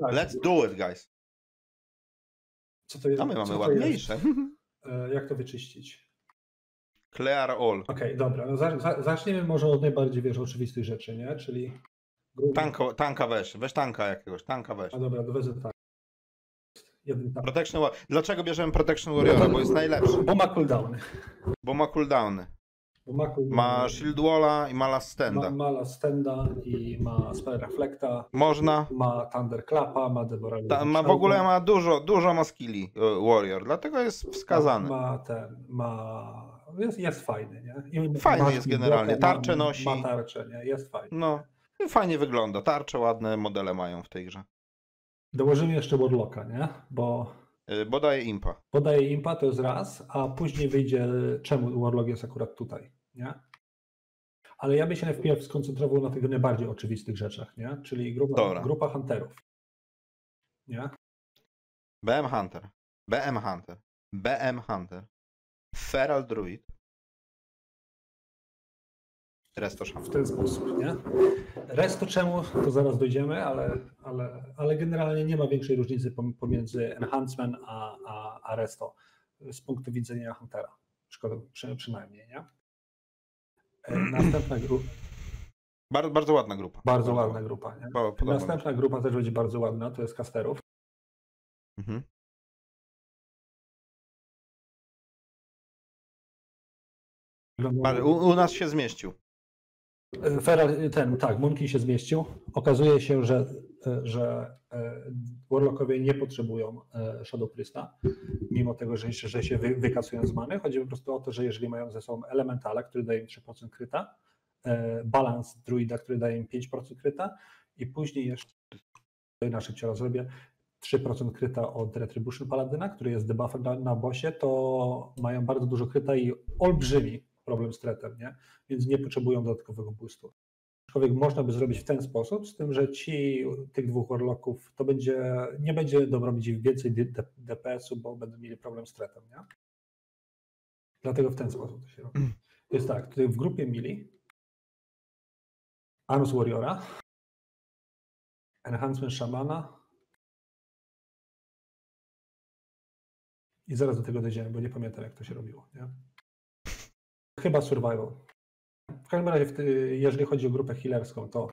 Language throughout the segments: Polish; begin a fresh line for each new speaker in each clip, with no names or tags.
Tak,
Let's do it, guys.
co to jest?
A my mamy ładniejsze.
E, Jak to wyczyścić?
Clear all.
Okej, dobra. No za, za, zaczniemy może od najbardziej wiesz, oczywistych rzeczy, nie? Czyli. grupa-
Tanka, tanka weź, weź tanka jakiegoś, tanka weź.
A dobra, tak. Jeden tak.
Protection Dlaczego bierzemy Protection Warriora? Bo jest najlepszy.
Bo ma cooldowny.
Bo ma cooldowny.
Ma.
Ma Shield Walla i ma Last
ma,
Standa.
ma Last Standa i ma Spell Reflecta,
Można.
ma Thunderclapa, ma Deborah.
Ta, ma w ogóle ma dużo, dużo ma skilli e, Warrior, dlatego jest wskazany.
Ma ten, ma. Jest, jest fajny, nie? I
Fajny
ma
jest generalnie,
ma-
tarczę nosi.
Ma tarczę, nie? Jest fajny.
No, i fajnie wygląda. Tarcze ładne modele mają w tej grze.
Dołożymy jeszcze Warlocka, nie? Bo
E, Bo daje impa.
podaje impa, to jest raz, a później wyjdzie, czemu Warlock jest akurat tutaj, nie? Ale ja bym się najpierw skoncentrował na tych najbardziej oczywistych rzeczach, nie? Czyli grupa,
Dobra.
grupa hunterów. Nie?
BM Hunter. BM Hunter. BM Hunter. Feral Druid. Resto
W
Shaman.
ten sposób, nie? Resto czemu, to zaraz dojdziemy, ale, ale, ale generalnie nie ma większej różnicy pom- pomiędzy Enhancement a, a, a Resto z punktu widzenia Huntera. Szkoda, przy, przynajmniej, nie? E, Następna grupa,
Bardzo, bardzo ładna grupa.
bardzo ładna grupa, nie?
Mi.
Następna grupa też będzie bardzo ładna, to jest Casterów.
Mhm. U, u nas się zmieścił.
E, Feral, ten, tak, Munkin się zmieścił. Okazuje się, że, e, że e, Warlockowie nie potrzebują e, Shadow Priesta, mimo tego, że, że się wy, wykasują z many. Chodzi po prostu o to, że jeżeli mają ze sobą Elementala, który daje im 3% kryta, e, balans Druida, który daje im 5% kryta i później jeszcze, na szybciej rozrobię, 3% kryta od Retribution Paladyna, który jest debuffem na, na bossie, to mają bardzo dużo kryta i olbrzymi problem z tretem, nie? więc nie potrzebują dodatkowego boostu. Aczkolwiek można by zrobić w ten sposób, z tym, że ci tych dwóch warlocków to będzie, nie będzie robić ich więcej DPS-u, bo będą mieli problem z tretem, nie? Dlatego w ten sposób to się robi. To jest tak, tutaj w grupie mili Arms Warriora, Enhancement Shamana i zaraz do tego dojdziemy, bo nie pamiętam jak to się robiło, nie? Chyba Survival. W każdym razie, jeżeli chodzi o grupę healerską, to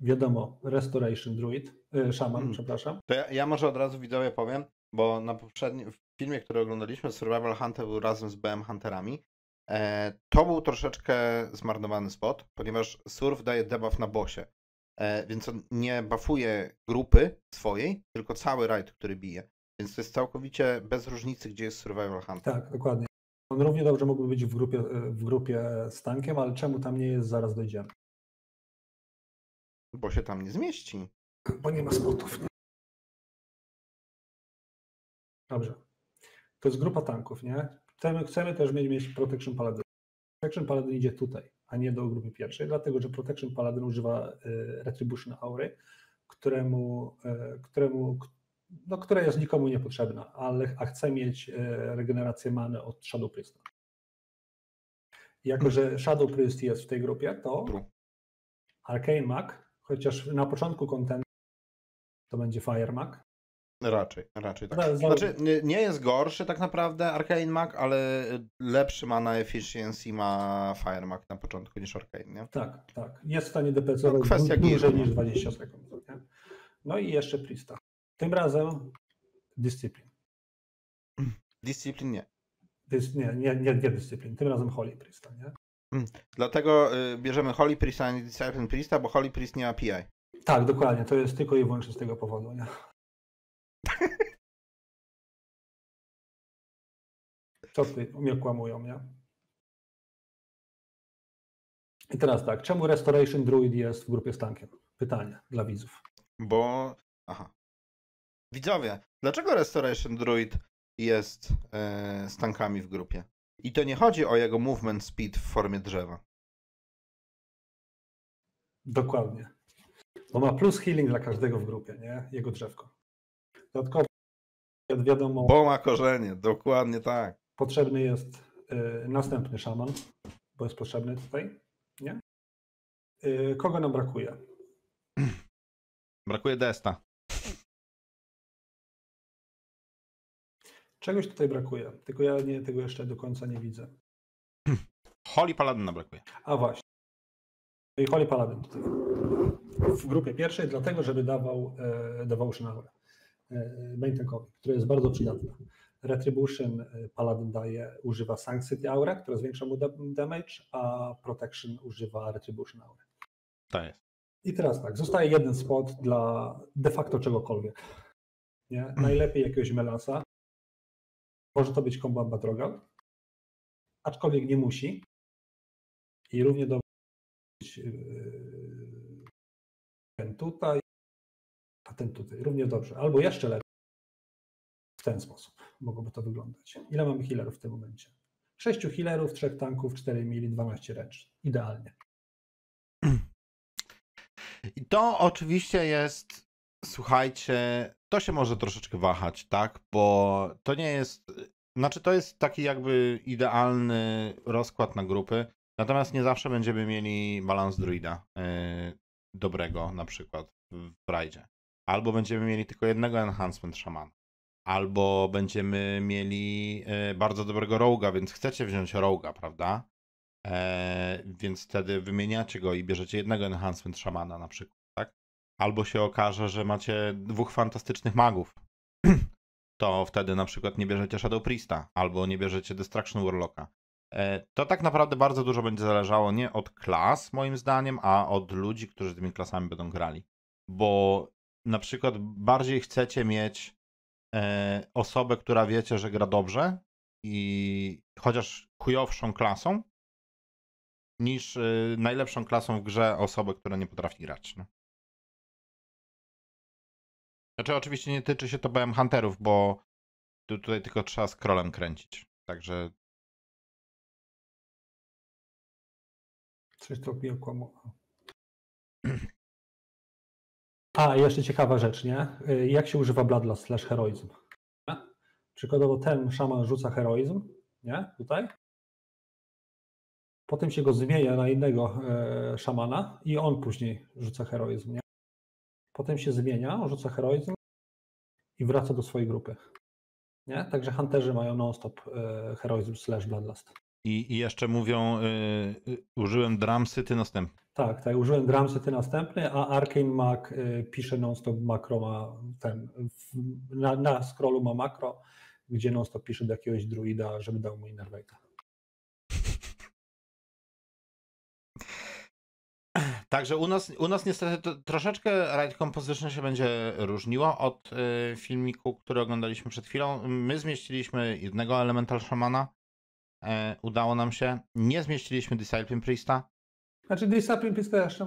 wiadomo, Restoration Druid, y, Shaman,
Mm.
przepraszam.
To ja, ja może od razu widzowie powiem, bo na poprzednim w filmie, który oglądaliśmy, Survival Hunter był razem z BM Hunterami. E, to był troszeczkę zmarnowany spot, ponieważ Surf daje debuff na bossie. E, więc on nie buffuje grupy swojej, tylko cały raid, który bije. Więc to jest całkowicie bez różnicy, gdzie jest Survival Hunter.
Tak, dokładnie. On równie dobrze mógłby być w grupie, w grupie z tankiem, ale czemu tam nie jest, zaraz dojdziemy.
Bo się tam nie zmieści.
Bo nie ma spotów. Nie? Dobrze. To jest grupa tanków, nie? Chcemy, chcemy też mieć, mieć Protection Paladin. Protection Paladin idzie tutaj, a nie do grupy pierwszej, dlatego że Protection Paladin używa y, Retribution Aury, któremu, y, któremu no, która jest nikomu niepotrzebna, ale a chce mieć y, regenerację many od Shadow Priesta. Jako, że Shadow Priest jest w tej grupie, to. Arcane Mag, chociaż na początku kontentu to będzie Fire Mag.
Raczej, raczej tak.
Zaraz-
Znaczy, nie- jest gorszy tak naprawdę Arcane Mag, ale lepszy ma na efficiency ma Fire Mag na początku niż Arcane, nie?
Tak, tak. Jest w stanie depecować
No, kwestia
dłu- dłużej
gildu,
niż
no.
20 sekund. Nie? No i jeszcze Priesta. Tym razem Discipline.
Discipline nie.
Dys, nie, nie, nie, nie Discipline. Tym razem Holy Priesta. Nie?
Dlatego y, bierzemy Holy Priesta, a nie Disciple Priesta, bo Holy Priest nie ma PI.
Tak, dokładnie. To jest tylko i wyłącznie z tego powodu. Nie? Co ty mnie kłamują, nie? I teraz tak, czemu Restoration Druid jest w grupie z tankiem? Pytanie dla widzów.
Bo. Aha. Widzowie, dlaczego Restoration Druid jest e, z tankami w grupie? I to nie chodzi o jego movement speed w formie drzewa.
Dokładnie. Bo ma plus healing dla każdego w grupie, nie? Jego drzewko. Dodatkowo, jak wiadomo,
Bo ma korzenie, dokładnie tak.
potrzebny jest y, następny szaman, bo jest potrzebny tutaj, nie? Y, kogo nam brakuje?
Brakuje Desta.
Czegoś tutaj brakuje, tylko ja nie, tego jeszcze do końca nie widzę.
Holy Paladyna brakuje.
A właśnie. I Holy Paladin tutaj. W grupie pierwszej, dlatego, żeby dawał e, Devotion Aura e, main tankowi, który jest bardzo przydatny. Retribution e, Paladin daje, używa Sanctity Aura, która zwiększa mu da- damage, a Protection używa Retribution Aura.
To jest.
I teraz tak, zostaje jeden spot dla de facto czegokolwiek. Nie? Najlepiej jakiegoś melasa. Może to być kombamba droga, aczkolwiek nie musi. I równie dobrze yy, ten tutaj, a ten tutaj. Równie dobrze. Albo jeszcze lepiej. W ten sposób mogłoby to wyglądać. Ile mamy healerów w tym momencie? Sześciu healerów, trzech tanków, 4 mili, 12 ręcz. Idealnie.
I to oczywiście jest, słuchajcie, to się może troszeczkę wahać, tak? Bo to nie jest, znaczy to jest taki jakby idealny rozkład na grupy, natomiast nie zawsze będziemy mieli balans druida yy, dobrego na przykład w rajdzie. Albo będziemy mieli tylko jednego enhancement szamana. Albo będziemy mieli yy, bardzo dobrego roga, więc chcecie wziąć roga, prawda? E, więc wtedy wymieniacie go i bierzecie jednego enhancement szamana na przykład? Albo się okaże, że macie dwóch fantastycznych magów. To wtedy na przykład nie bierzecie Shadow Priesta, albo nie bierzecie Destruction Warlocka. E, to tak naprawdę bardzo dużo będzie zależało nie od klas, moim zdaniem, a od ludzi, którzy tymi klasami będą grali. Bo na przykład bardziej chcecie mieć e, osobę, która wiecie, że gra dobrze i chociaż chujowszą klasą, niż y, najlepszą klasą w grze osobę, która nie potrafi grać. No. Znaczy oczywiście nie tyczy się to BM Hunterów, bo tu, tutaj tylko trzeba scrollem kręcić. Także
Coś to mi okłamło. A, jeszcze ciekawa rzecz, nie? Y, Jak się używa Bloodlust slash heroizm? Przykładowo ten szaman rzuca heroizm, nie? Tutaj. Potem się go zmienia na innego e, szamana i on później rzuca heroizm, nie? Potem się zmienia, rzuca heroizm i wraca do swojej grupy. Nie? Także hunterzy mają non-stop e, heroizm slash Bloodlust.
i, i jeszcze mówią, y, y, użyłem dramsy, następny.
Tak, tak, użyłem Dramsety następny, a Arcane Mac y, pisze non-stop makro ma ten, w, na, na scrollu ma makro, gdzie non-stop pisze do jakiegoś druida, żeby dał mu Innervate'a.
Także u nas, u nas niestety to, troszeczkę Ride Composition się będzie różniło od y, filmiku, który oglądaliśmy przed chwilą. My zmieściliśmy jednego Elemental Shamana. E, udało nam się. Nie zmieściliśmy Disciple Priesta.
Znaczy Discipline Priesta jeszcze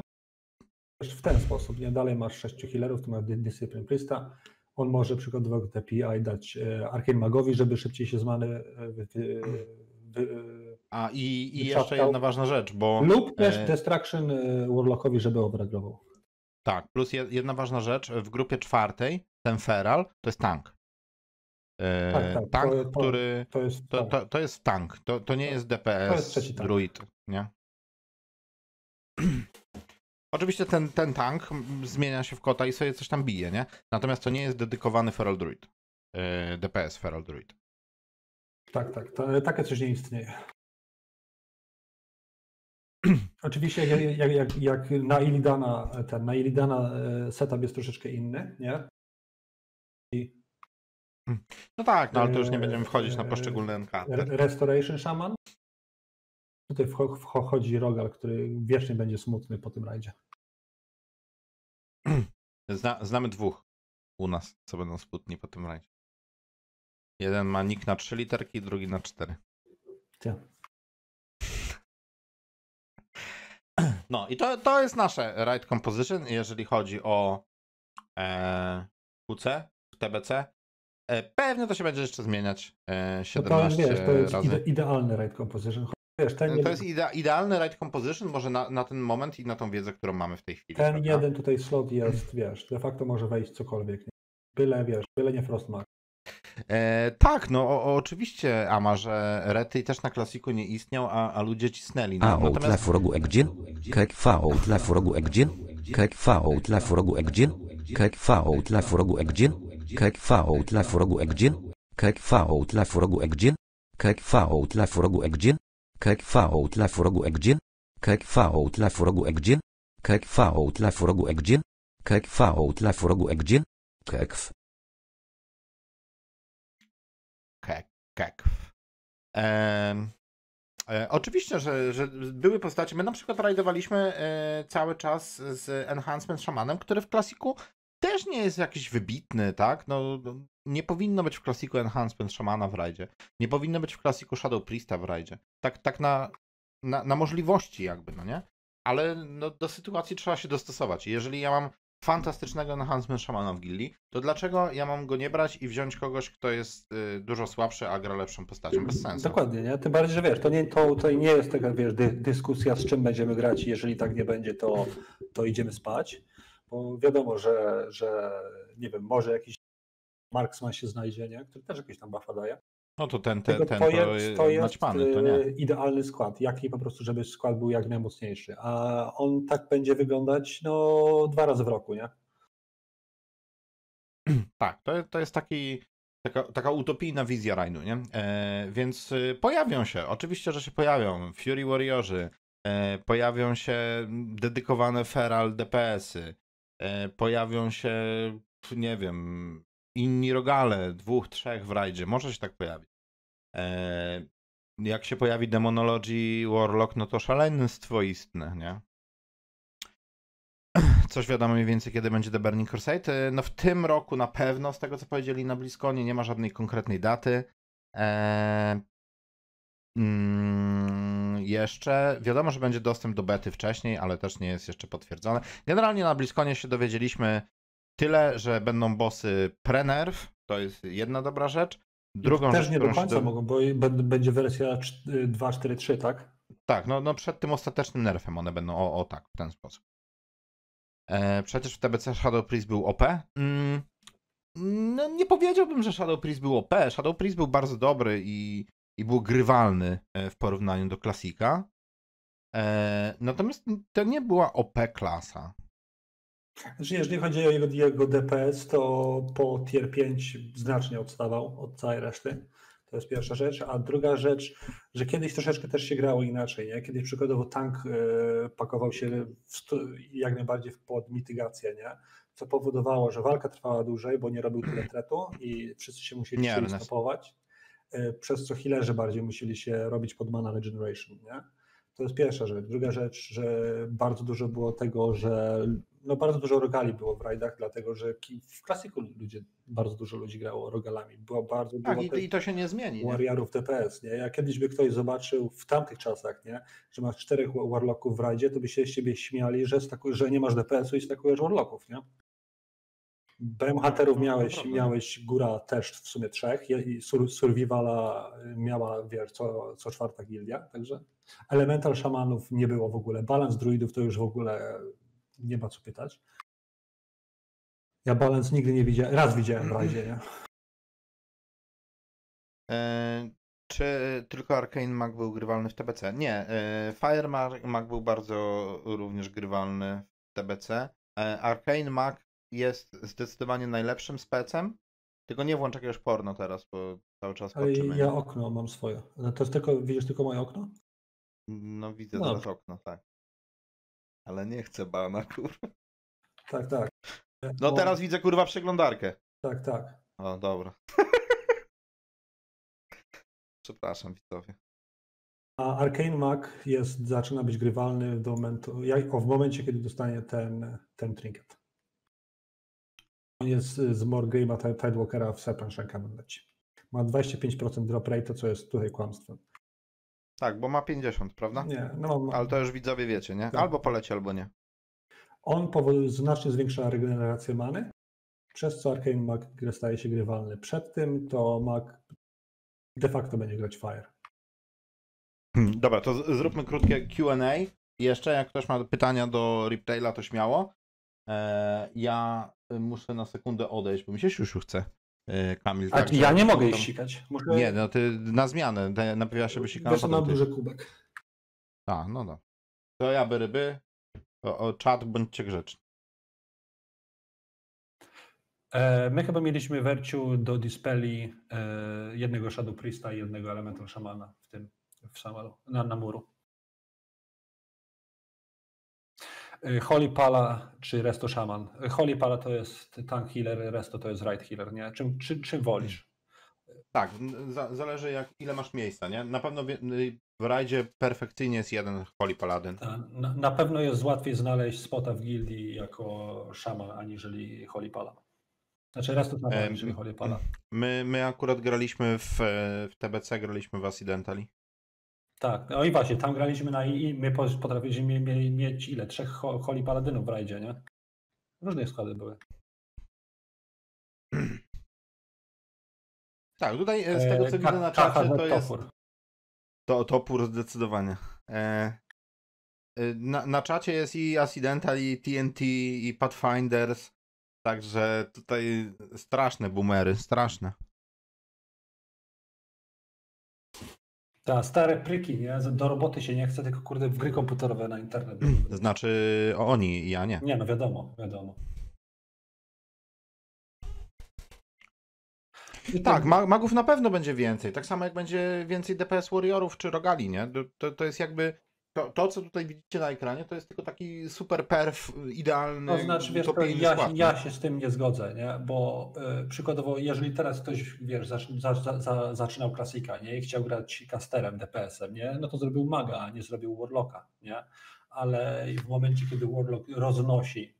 w ten sposób, nie? Dalej masz sześciu healerów, to masz Di- Discipline Priesta. On może przykładowo te PI dać e, Arcane Magowi, żeby szybciej się z e, wy, wy, wy,
A i, i jeszcze jedna ważna rzecz, bo.
lub też
e,
Destruction e, Warlockowi, żeby overaglował.
Tak, plus je- jedna ważna rzecz. W grupie czwartej ten Feral to jest tank. E,
Tak, tak,
tank,
to-
który.
To jest
To,
tak.
to, to jest tank. To, to nie jest DPS,
To jest trzeci tank.
druid, nie? Oczywiście ten, ten tank zmienia się w kota i sobie coś tam bije, nie? Natomiast to nie jest dedykowany Feral Druid. DPS Feral Druid.
Tak, tak. Takie coś nie istnieje. Oczywiście jak, jak, jak, jak na Illidana, ten, na Illidana e, setup jest troszeczkę inny, nie? I
No tak, no ale to już nie będziemy
Eee,
wchodzić na poszczególne NK.
Re- Restoration Shaman. Tutaj wcho- wchodzi Rogal, który wiecznie będzie smutny po tym rajdzie.
Zna, znamy dwóch u nas, co będą sputni po tym rajdzie. Jeden ma nick na trzy literki, drugi na cztery.
Ty.
No i to, to jest nasze Right Composition, jeżeli chodzi o e, QC, TBC. E, pewnie to się będzie jeszcze zmieniać e,
To, to jest,
17
wiesz, to jest
razy.
ide, idealny raid composition. Wiesz, ten,
to
jeden,
jest idea, idealny Right Composition może na, na ten moment i na tą wiedzę, którą mamy w tej chwili.
ten
prawda?
jeden tutaj slot jest, wiesz, de facto może wejść cokolwiek. Nie? Byle, wiesz, byle nie Frostmark.
E, tak, no o, oczywiście, Ama, że Rety też na klasiku nie istniał, a, a ludzie cisnęli. No,
A
natomiast
forogu egdzien? Kek fa outla forogu egdzien? Kek fa outla forogu egdzien? Kek faout la forogu egdzin. Kek faout la forogu egdzin. Kek faout la forogu egdzin. Kek faout la forogu egdzin. Kek faout la forogu egdzin. Kek faout la forogu egdzin. Kek faout la forogu egdzin. Kek faout la forogu egdzin. Kekw.
Kekw. Em, e, oczywiście, że, że były postacie. My na przykład rajdowaliśmy e, cały czas z Enhancement Shamanem, który w klasiku też nie jest jakiś wybitny, tak? No, no, nie powinno być w klasiku Enhancement Shamana w rajdzie. Nie powinno być w klasiku Shadow Priesta w rajdzie. Tak, tak na, na, na możliwości jakby, no nie? Ale no, do sytuacji trzeba się dostosować. Jeżeli ja mam fantastycznego Enhancement Shamana w gildii, to dlaczego ja mam go nie brać i wziąć kogoś, kto jest y, dużo słabszy, a gra lepszą postacią? Bez sensu.
Dokładnie, nie? Tym bardziej, że wiesz, to nie, to, to nie jest taka, wiesz, dy, dyskusja, z czym będziemy grać i jeżeli tak nie będzie, to, to idziemy spać, bo wiadomo, że, że nie wiem, może jakiś Marksman się znajdzie, nie? Który też jakieś tam buffa daje.
No to ten, ten, ten
to
to,
jest, to jest
naćpany, to nie.
e, idealny skład, jaki po prostu, żeby skład był jak najmocniejszy, a on tak będzie wyglądać no dwa razy w roku, nie?
Tak, to, to jest taki, taka, taka utopijna wizja Rainu, nie? E, więc y, pojawią się, oczywiście, że się pojawią Fury Warriorzy, e, pojawią się dedykowane Feral DPS-y, e, pojawią się, nie wiem, inni rogale, dwóch, trzech w rajdzie, może się tak pojawić. E, jak się pojawi Demonology Warlock, no to szaleństwo istne, nie? Coś wiadomo mniej więcej, kiedy będzie The Burning Crusade. E, No w tym roku na pewno, z tego co powiedzieli na Bliskonie, nie ma żadnej konkretnej daty. Eee, mm, jeszcze wiadomo, że będzie dostęp do bety wcześniej, ale też nie jest jeszcze potwierdzone. Generalnie na Bliskonie się dowiedzieliśmy tyle, że będą bossy pre-nerf, to jest jedna dobra rzecz. Drugą
Też
rzecz,
nie do końca mogą, bo będzie wersja cz- 2.4.3, tak?
Tak, no, no przed tym ostatecznym nerfem one będą, o, o tak, w ten sposób. E, przecież w TBC Shadow Priest był OP. Mm, no nie powiedziałbym, że Shadow Priest był OP. Shadow Priest był bardzo dobry i, i był grywalny e, w porównaniu do klasika. E, natomiast to nie była OP klasa.
Znaczy, jeżeli chodzi o jego, jego DPS, to po tier 5 znacznie odstawał od całej reszty. To jest pierwsza rzecz. A druga rzecz, że kiedyś troszeczkę też się grało inaczej. Nie? Kiedyś przykładowo tank e, pakował się w sto, jak najbardziej pod mitygację, nie? co powodowało, że walka trwała dłużej, bo nie robił tyle tretu i wszyscy się musieli
Nie,
stopować, e, przez co healerzy bardziej musieli się robić pod mana regeneration. Nie? To jest pierwsza rzecz. Druga rzecz, że bardzo dużo było tego, że no bardzo dużo rogali było w rajdach, dlatego że w klasyku ludzie, bardzo dużo ludzi grało rogalami. Było bardzo
Tak,
dużo
i, i to się nie zmieni.
Warriorów DPS, nie? Jak kiedyś by ktoś zobaczył w tamtych czasach, nie? Że masz czterech wa- warlocków w rajdzie, to by się z ciebie śmiali, że, staku, że nie masz DPS-u i stakujesz warlocków, nie? BM Hunterów
No,
miałeś,
prawda.
miałeś góra też w sumie trzech i sur, Survivala miała, wiesz, co, co czwarta gildia, także Elemental Szamanów nie było w ogóle, balans druidów to już w ogóle nie ma co pytać. Ja balans nigdy nie widziałem, raz widziałem w rajdzie, nie?
E, czy tylko Arcane Mag był grywalny w TBC? Nie. E, Fire Mag, był bardzo również grywalny w TBC. E, Arcane Mag jest zdecydowanie najlepszym specem. Tylko nie włącz jakiegoś porno teraz, bo cały czas
Ale
patrzymy.
ja okno mam swoje. To jest tylko, widzisz tylko moje okno?
No widzę
No.
teraz okno, tak. Ale nie chcę bana, kurwa.
Tak, tak.
No
Bo-
teraz widzę kurwa przeglądarkę.
Tak, tak.
O, dobra. Przepraszam, widzowie.
A Arcane Mag jest, zaczyna być grywalny do momentu, jak, o, w momencie, kiedy dostanie ten, ten trinket. On jest z Morgame'a Tide- Tidewalkera w Serpent leci. Ma 25% drop rate, co jest tutaj kłamstwem.
Tak, bo ma 50, prawda?
Nie, no, ma-
Ale to już widzowie wiecie, nie?
Tak.
Albo poleci, albo nie.
On powoduje, znacznie zwiększa regenerację many, przez co Arcane Mag staje się grywalny. Przed tym to Mag de facto będzie grać Fire.
Hmm, Dobra, to z- zróbmy krótkie QA. Jeszcze, jak ktoś ma pytania do Riptaila, to śmiało. E, ja muszę na sekundę odejść, bo mi się siusiu chce. E, Kamil,
A
także
ja nie mogę ich sikać. Muszę,
Nie, no ty na zmianę. Najpierw ja się wysikam.
Wiesz, mam
ty.
duży kubek.
A, no dobra. To ja by ryby. O, o czat, bądźcie grzeczni.
E, My chyba mieliśmy werciu do Dispeli e, jednego Shadow Priesta i jednego Elemental Shamana w tym, w Shamalu, na, na muru. Holy Pala czy Resto Shaman? E, Holy Pala to jest tank healer, Resto to jest right healer, nie? Czym, czy, czym wolisz?
Tak, zależy jak, ile masz miejsca, nie? Na pewno y, w rajdzie perfekcyjnie jest jeden Holy Paladin.
Na, na pewno jest łatwiej znaleźć spota w gildii jako szaman, aniżeli Holy Pala. Znaczy Resto Shaman,
Em,
aniżeli Holy Pala.
My, my akurat graliśmy w, e, w TBC, graliśmy w Accidentally.
Tak, no i właśnie, tam graliśmy na i my po- potrafiliśmy mie- mie- mieć ile? Trzech ho- Holy Paladynów w rajdzie, nie? Różne składy były.
Tak, tutaj e, z tego co
E,
widzę na czacie to jest
Topór.
to, topór zdecydowanie. E, e, na, na czacie jest i Accidental, i TNT, i Pathfinders, także tutaj straszne boomery, straszne.
Ta, stare pryki, nie? Do roboty się nie chce, tylko kurde w gry komputerowe na internet.
Znaczy oni, ja nie.
Nie, no wiadomo, wiadomo. I
Tak, ma- magów na pewno będzie więcej. Tak samo jak będzie więcej DPS Warriorów czy Rogali, nie? To, to jest jakby. To, to, co tutaj widzicie na ekranie, to jest tylko taki super perf, idealny.
To znaczy, wiesz, to ja, ja się z tym nie zgodzę, nie? bo y, przykładowo, jeżeli teraz ktoś, wiesz, za, za, za, zaczynał klasika, nie? I chciał grać casterem, DPS-em, nie? No to zrobił maga, a nie zrobił warlocka, nie? Ale w momencie, kiedy warlock roznosi,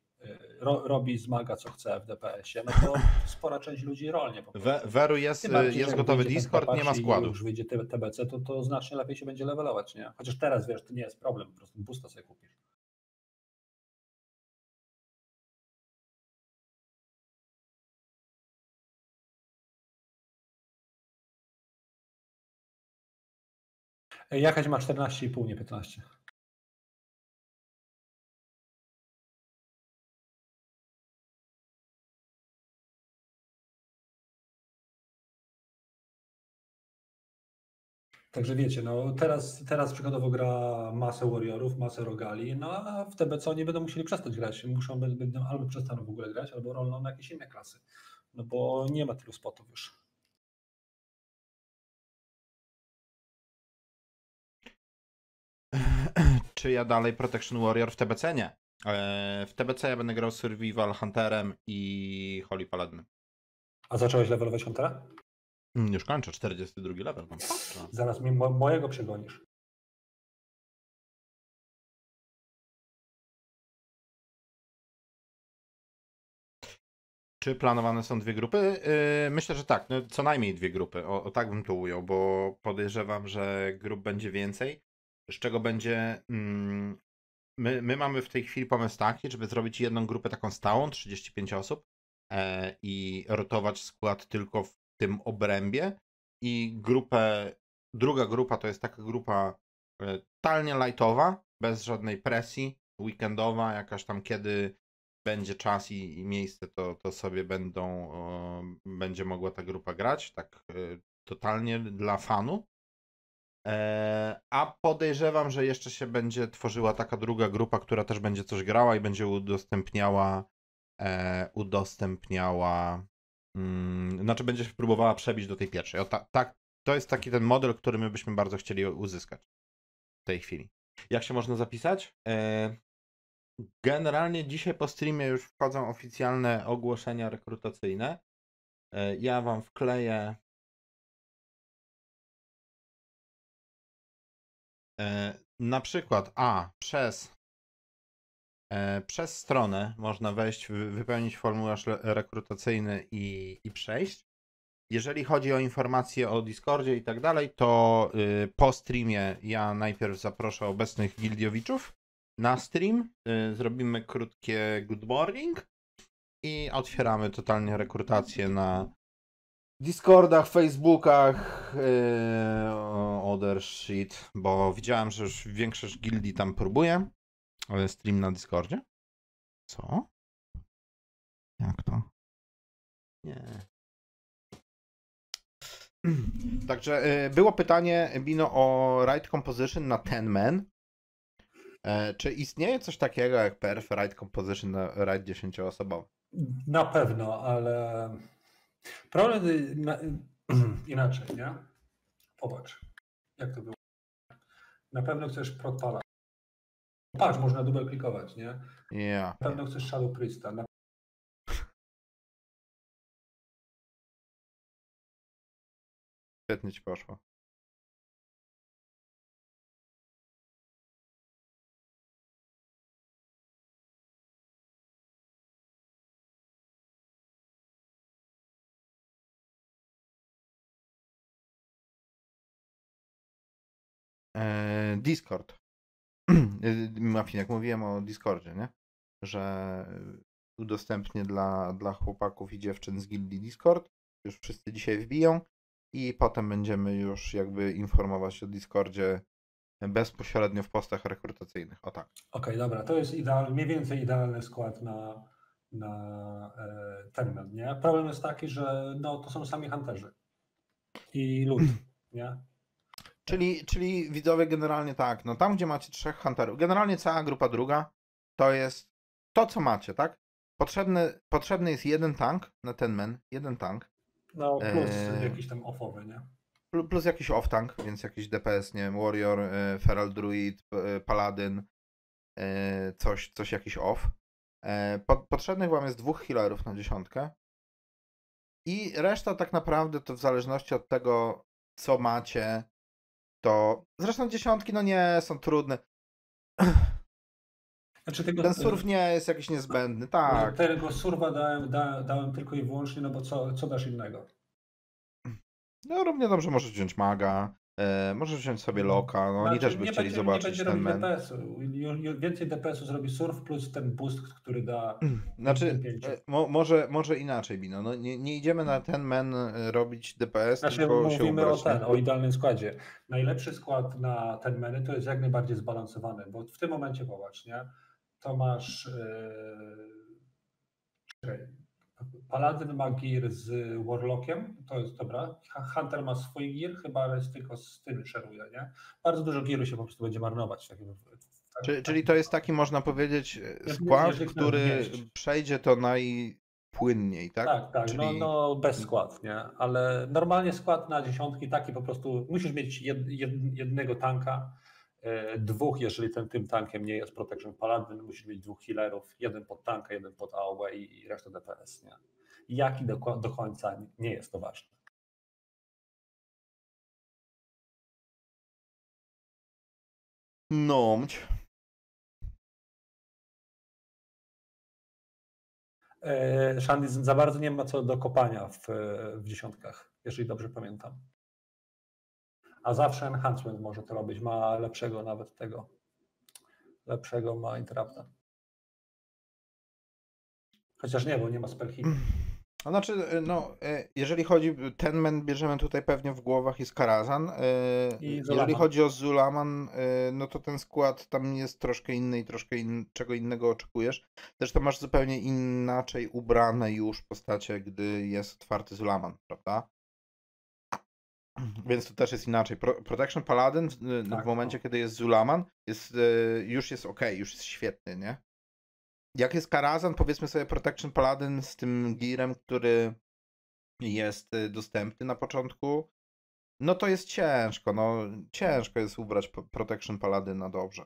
ro, robi z maga co chce w DPS-ie, no to spora część ludzi rolnie.
We, Weru jest,
bardziej,
jest gotowy Discord, nie ma składu.
już wyjdzie TBC, to, to znacznie lepiej się będzie levelować, nie? Chociaż teraz, wiesz, to nie jest problem, po prostu boosta sobie kupisz. Jakaś ma 14,5, nie 15. Także wiecie, no teraz, teraz przykładowo gra masę Warriorów, masę Rogali, no a w TBC oni będą musieli przestać grać. Muszą będą albo przestaną w ogóle grać, albo rolną na jakieś inne klasy. No bo nie ma tylu spotów już.
Czy ja dalej Protection Warrior w TBC? Nie. E, W TBC ja będę grał Survival Hunterem i Holy Paladinem.
A zacząłeś levelować Huntera?
Mm, Już kończę, 42 level mam.
Zaraz mi mo mojego przegonisz.
Czy planowane są dwie grupy? Yy, Myślę, że tak. No, co najmniej dwie grupy. O, o tak bym to ujął, bo podejrzewam, że grup będzie więcej. Z czego będzie. Mm, my, my mamy w tej chwili pomysł taki, żeby zrobić jedną grupę taką stałą, 35 osób, e, i rotować skład tylko w tym obrębie. I grupę. Druga grupa to jest taka grupa e, totalnie lightowa, bez żadnej presji, weekendowa, jakaś tam kiedy będzie czas i, i miejsce, to, to sobie będą, będzie mogła ta grupa grać, tak e, totalnie dla fanu. E, a podejrzewam, że jeszcze się będzie tworzyła taka druga grupa, która też będzie coś grała i będzie udostępniała, e, udostępniała, mm, znaczy będzie próbowała przebić do tej pierwszej. O, ta, tak, to jest taki ten model, który my byśmy bardzo chcieli uzyskać w tej chwili. Jak się można zapisać? E, Generalnie dzisiaj po streamie już wchodzą oficjalne ogłoszenia rekrutacyjne. E, Ja wam wkleję. e, Na przykład, a przez przez stronę można wejść, wy- wypełnić formularz rekrutacyjny i, i przejść. Jeżeli chodzi o informacje o Discordzie i tak dalej, to y, po streamie ja najpierw zaproszę obecnych gildiowiczów na stream. y, Zrobimy krótkie good morning i otwieramy totalnie rekrutację na Discordach, Facebookach, yy, other shit, bo widziałem, że już większość gildii tam próbuje. Ale stream na Discordzie? Co? Jak to? Nie. Także y, było pytanie, Bino, o Ride Composition na 10 men. E, Czy istnieje coś takiego jak perf Ride Composition na Ride 10-osobowy?
Na pewno, ale problem y, na, inaczej, nie? Popatrz, jak to było. Na pewno chcesz protpala. Patrz, można double klikować, nie?
Ja.
Na pewno chcesz Shadow Priesta. Na...
Świetnie ci poszło. Eee, Discord. Mafin, jak mówiłem o Discordzie, nie? Że udostępnię dla, dla chłopaków i dziewczyn z gildii Discord. Już wszyscy dzisiaj wbiją i potem będziemy już jakby informować o Discordzie bezpośrednio w postach rekrutacyjnych. O tak.
Okej, dobra, to jest ideal, mniej więcej idealny skład na, na e, termin, nie? Problem jest taki, że no, to są sami hunterzy i lud, nie?
Czyli, czyli widzowie generalnie tak, no tam gdzie macie trzech hunterów, generalnie cała grupa druga to jest to co macie, tak? Potrzebny, potrzebny jest jeden tank na ten men, jeden tank,
No plus
Eee.
jakiś tam offowy, nie?
plu- plus jakiś off-tank, więc jakiś DPS, nie wiem, Warrior, e, Feral Druid, e, Paladin, e, coś, coś jakiś off. E, po, potrzebnych wam jest dwóch healerów na dziesiątkę i reszta tak naprawdę to w zależności od tego, co macie, to zresztą dziesiątki no nie są trudne.
Znaczy tego,
Ten surf nie jest jakiś niezbędny, tak.
Tego surwa dałem, da, dałem tylko i wyłącznie, no bo co, co dasz innego?
No równie dobrze możesz wziąć maga, e, możesz wziąć sobie loka, no oni
Znaczy,
też by chcieli
będzie,
zobaczyć
nie
ten.
Ju- ju- Więcej DPS-u zrobi surf plus ten boost, który da.
Znaczy,
pięciu.
e, mo, może, może inaczej, Bino. No, nie, nie idziemy na ten men e, robić DPS,
Znaczy,
tylko się
mówimy
ubrać.
o ten,
nie?
o idealnym składzie. Najlepszy skład na ten meny to jest jak najbardziej zbalansowany, bo w tym momencie popatrz, nie? To masz yy, Paladyn ma gear z Warlockiem, to jest dobra. Hunter ma swój gear, chyba jest tylko z tym szeruje, nie? Bardzo dużo gearu się po prostu będzie marnować. Tak, jakby w- w-
Czy,
tak-
czyli to jest taki, można powiedzieć, skład, który przejdzie to najpłynniej, tak?
Tak, tak, no,
Czyli-
no bez skład, nie? Ale normalnie skład na dziesiątki taki po prostu musisz mieć jed, jed, jednego tanka, e, dwóch, jeżeli ten tym tankiem nie jest Protection Paladin, musisz mieć dwóch healerów, jeden pod tanka, jeden pod AOE i, i resztę DPS, nie? Jaki do, ko- do końca nie jest to ważne.
No.
E, Shandy za bardzo nie ma co do kopania w, w dziesiątkach, jeżeli dobrze pamiętam. A zawsze enhancement może to robić, ma lepszego nawet tego, lepszego ma interrupta. Chociaż nie, bo nie ma spell hit.
To znaczy, e, no, e, jeżeli chodzi, ten men bierzemy tutaj pewnie w głowach jest Karazan. e,
I
Jeżeli chodzi o Zulaman, no to ten skład tam jest troszkę inny i troszkę in, czego innego oczekujesz. Zresztą masz zupełnie inaczej ubrane już postacie, gdy jest otwarty Zulaman, prawda? Więc to też jest inaczej. Pro, Protection Paladin w, w
Tak,
momencie,
no.
kiedy jest Zulaman, jest, już jest ok, już jest świetny, nie? Jak jest Karazan, powiedzmy sobie Protection Paladin z tym gearem, który jest e, dostępny na początku, no to jest ciężko, no ciężko jest ubrać Protection Paladyna dobrze.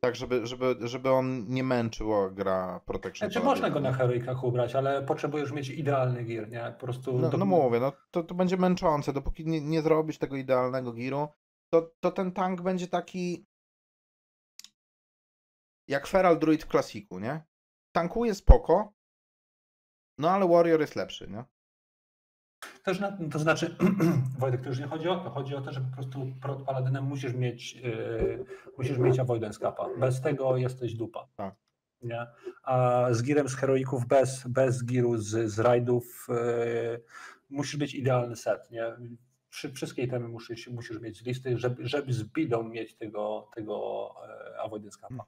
Tak, żeby, żeby, żeby on nie męczył gra Protection
Znaczy można go na heroikach ubrać, ale potrzebujesz mieć idealny gear, nie? Po prostu
No,
do-
no mówię, no to, to będzie męczące, dopóki nie, nie zrobisz tego idealnego giru, to, to ten tank będzie taki jak Feral Druid w klasiku, nie? Tankuje spoko, no ale Warrior jest lepszy, nie?
To, zna- to znaczy, Wojtek, to już nie chodzi o to. Chodzi o to, że po prostu prot paladynem musisz mieć, yy, musisz mieć avoidance capa. Bez tego jesteś dupa.
Tak.
Nie? A z girem z heroików, bez, bez giru z, z rajdów, yy, musisz mieć idealny set. Nie? Wszy- Wszystkie itemy musisz, musisz mieć z listy, żeby, żeby z bidą mieć tego, tego e, avoidance capa.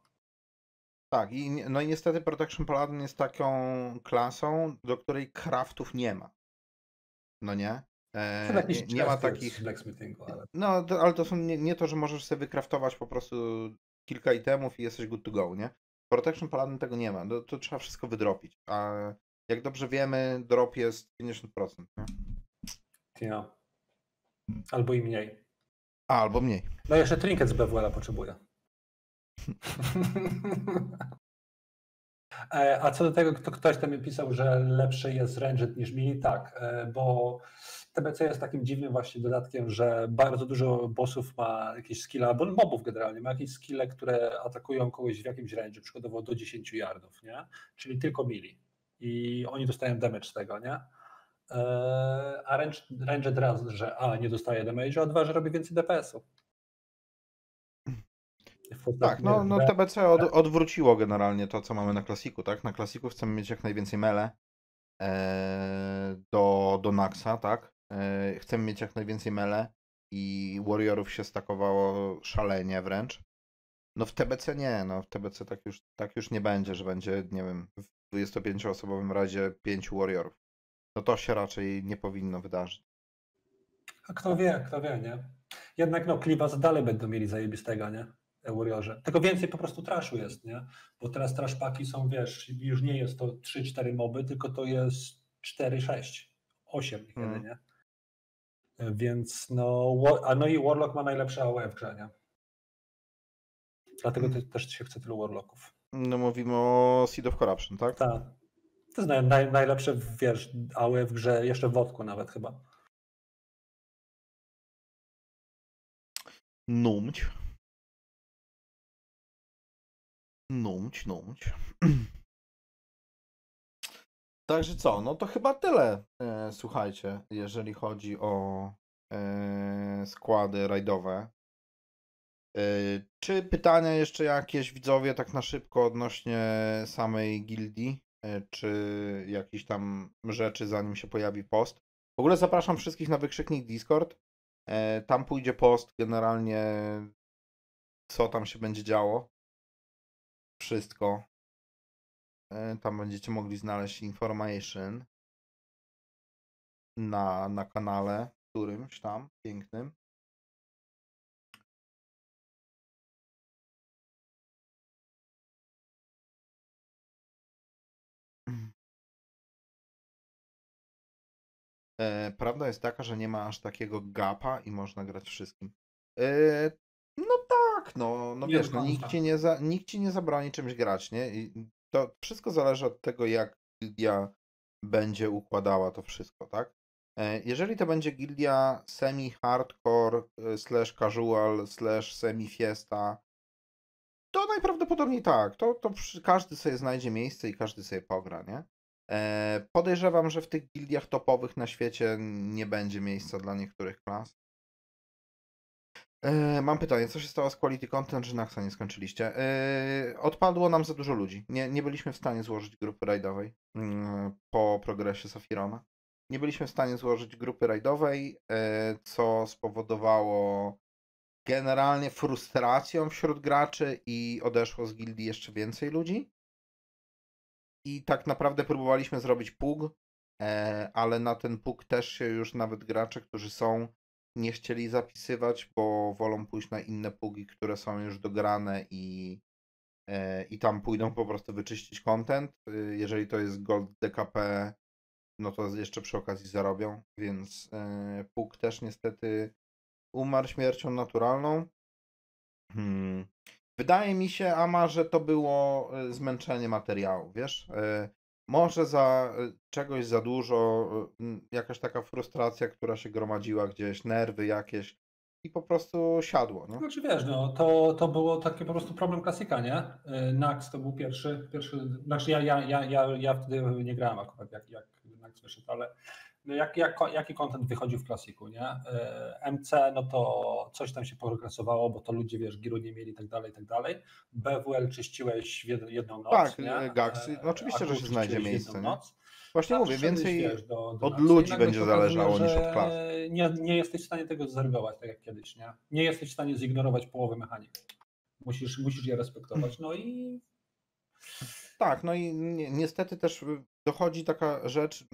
Tak, i no i niestety Protection Paladin jest taką klasą, do której craftów nie ma. No nie? E, nie, nie ma takich.
ale
No, to, ale to są nie, nie to, że możesz sobie wykraftować po prostu kilka itemów i jesteś good to go, nie? Protection Paladin tego nie ma, to, to trzeba wszystko wydropić, a jak dobrze wiemy, drop jest 50%, nie?
Ja. Albo i mniej.
A, albo mniej.
No jeszcze trinket z BWL-a potrzebuję. E, A co do tego, kto ktoś tam mi pisał, że lepszy jest ranged niż mini, tak, e, bo TBC jest takim dziwnym właśnie dodatkiem, że bardzo dużo bossów ma jakieś skille, albo mobów generalnie, ma jakieś skille, które atakują kogoś w jakimś range, przykładowo do 10 yardów, nie? Czyli tylko mili. I oni dostają damage z tego, nie? E, A ranged, ranged raz, że a, nie dostaje damage, a dwa, że robi więcej DPS-u.
Tak, no, no TBC od, odwróciło generalnie to, co mamy na klasiku, tak? Na klasiku chcemy mieć jak najwięcej mele e, do, do Naxa, tak? E, chcemy mieć jak najwięcej mele i Warriorów się stakowało szalenie wręcz. No w TBC nie, no w TBC tak już, tak już nie będzie, że będzie, nie wiem, w 25-osobowym razie 5 Warriorów. No to się raczej nie powinno wydarzyć.
A kto wie, kto wie, nie? Jednak no Clivas dalej będą mieli zajebistego, nie? Warriorze. Tylko więcej po prostu trashu jest, nie? Bo teraz trashpaki są, wiesz, już nie jest to 3-4 moby, tylko to jest 4-6, 8 niekiedy,
Mm.
nie? Więc no, a no i Warlock ma najlepsze AOE w grze, nie? Dlatego
Mm.
te- też się chce tylu Warlocków.
No mówimy o Seed of Corruption, tak?
Tak. To jest naj, naj, najlepsze, wiesz, AOE w grze, jeszcze w Wodku nawet chyba.
Numć. Numć, numć. Także co, no to chyba tyle, e, słuchajcie, jeżeli chodzi o e, składy rajdowe. E, czy pytania jeszcze jakieś widzowie tak na szybko odnośnie samej gildii, e, czy jakieś tam rzeczy zanim się pojawi post? W ogóle zapraszam wszystkich na wykrzyknik Discord. E, Tam pójdzie post generalnie, co tam się będzie działo. Wszystko. E, Tam będziecie mogli znaleźć information na, na kanale którymś tam pięknym. E, Prawda jest taka, że nie ma aż takiego gapa i można grać wszystkim. No tak, no, no
Nie
wiesz, no,
końca.
nikt, ci nie za, nikt ci nie zabroni czymś grać, nie? I to wszystko zależy od tego, jak gildia będzie układała to wszystko, tak? E, Jeżeli to będzie gildia semi-hardcore, e, slash casual, slash semi-fiesta, to najprawdopodobniej tak. To, to każdy sobie znajdzie miejsce i każdy sobie pogra, nie? E, podejrzewam, że w tych gildiach topowych na świecie nie będzie miejsca dla niektórych klas. E, mam pytanie, co się stało z Quality Content, że Naxa nie skończyliście? E, odpadło nam za dużo ludzi. Nie, nie byliśmy w stanie złożyć grupy rajdowej mm, po progresie Safirona. Nie byliśmy w stanie złożyć grupy rajdowej, e, co spowodowało generalnie frustracją wśród graczy i odeszło z gildii jeszcze więcej ludzi. I tak naprawdę próbowaliśmy zrobić pug, ale na ten pug też się już nawet gracze, którzy są, nie chcieli zapisywać, bo wolą pójść na inne pugi, które są już dograne i, e, i tam pójdą po prostu wyczyścić content. Y, Jeżeli to jest Gold DKP, no to jeszcze przy okazji zarobią, więc e, pug też niestety umarł śmiercią naturalną. Hmm. Wydaje mi się, Ama, że to było e, zmęczenie materiału, wiesz? E, Może za e, czegoś za dużo, e, jakaś taka frustracja, która się gromadziła gdzieś, nerwy jakieś i po prostu siadło, nie?
Znaczy wiesz, no, to, to było taki po prostu problem klasika, nie? Y, Nax to był pierwszy, pierwszy znaczy ja, ja, ja, ja, ja wtedy nie grałem akurat jak, jak Nax wyszedł, ale jak, jak, jaki content wychodził w klasiku, nie? Y, MC, no to coś tam się progresowało, bo to ludzie, wiesz, giru nie mieli i tak dalej, i tak dalej. BWL czyściłeś jedną noc,
Tak,
nie?
y, Gaxy,
E,
oczywiście, że się znajdzie miejsce,
noc.
Właśnie
Tam
mówię, więcej
wiesz, do, do
od ludzi będzie zależało niż od klas.
Nie, nie jesteś w stanie tego zareagować tak jak kiedyś, nie? Nie jesteś w stanie zignorować połowy mechanik. Musisz, musisz je respektować. No i
Tak, no i ni- niestety też dochodzi taka rzecz,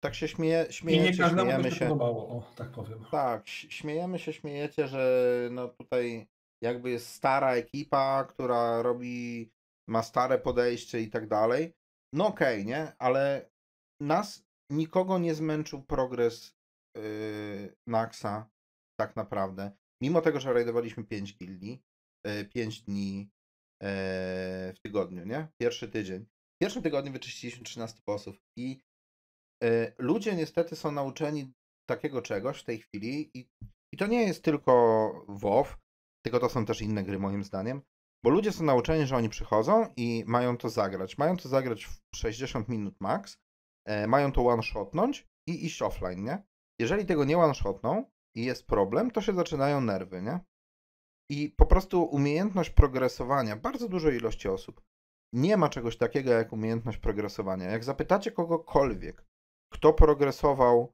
tak się śmieje,
I nie
śmiejecie,
każdemu
śmiejemy
się podobało, o, tak powiem.
Tak, śmiejemy się, śmiejecie, że no tutaj jakby jest stara ekipa, która robi ma stare podejście i tak dalej. No okej, nie? Ale nas nikogo nie zmęczył progres yy, Naxa tak naprawdę. Mimo tego, że rajdowaliśmy 5 gildii, 5 dni yy, w tygodniu, nie? Pierwszy tydzień. Pierwszym tygodniu wyczyściliśmy 13 bossów i yy, ludzie niestety są nauczeni takiego czegoś w tej chwili i, i to nie jest tylko WoW, tylko to są też inne gry moim zdaniem, bo ludzie są nauczeni, że oni przychodzą i mają to zagrać. Mają to zagrać w 60 minut max, e, mają to one-shotnąć i iść offline, nie? Jeżeli tego nie one-shotną i jest problem, to się zaczynają nerwy, nie? I po prostu umiejętność progresowania bardzo dużej ilości osób. Nie ma czegoś takiego jak umiejętność progresowania. Jak zapytacie kogokolwiek, kto progresował,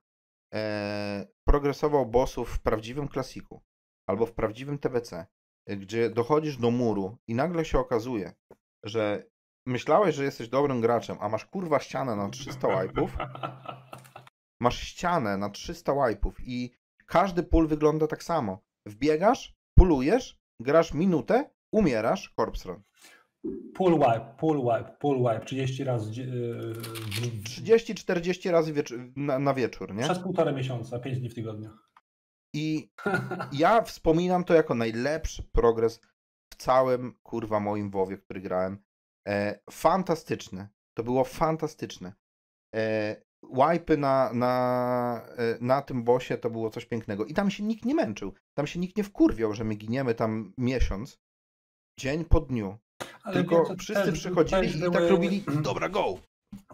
e, progresował bossów w prawdziwym klasiku albo w prawdziwym TBC, gdzie dochodzisz do muru i nagle się okazuje, że myślałeś, że jesteś dobrym graczem, a masz kurwa ścianę na 300 wipe'ów, masz ścianę na 300 wipe'ów i każdy pól wygląda tak samo. Wbiegasz, pulujesz, grasz minutę, umierasz, corpse run.
Pull wipe, pull wipe, pull wipe, 30 razy yy, w-
30-40 razy wiecz- na, na wieczór, nie?
przez półtora miesiąca, 5 dni w tygodniu.
I ja wspominam to jako najlepszy progres w całym kurwa moim WoWie, który grałem. E, fantastyczny. To było fantastyczne. E, Wipy na, na, e, na tym bosie to było coś pięknego. I tam się nikt nie męczył. Tam się nikt nie wkurwiał, że my giniemy tam miesiąc, dzień po dniu.
Ale
Tylko
wiecie,
wszyscy przychodzili i tak
były-
robili, dobra, go!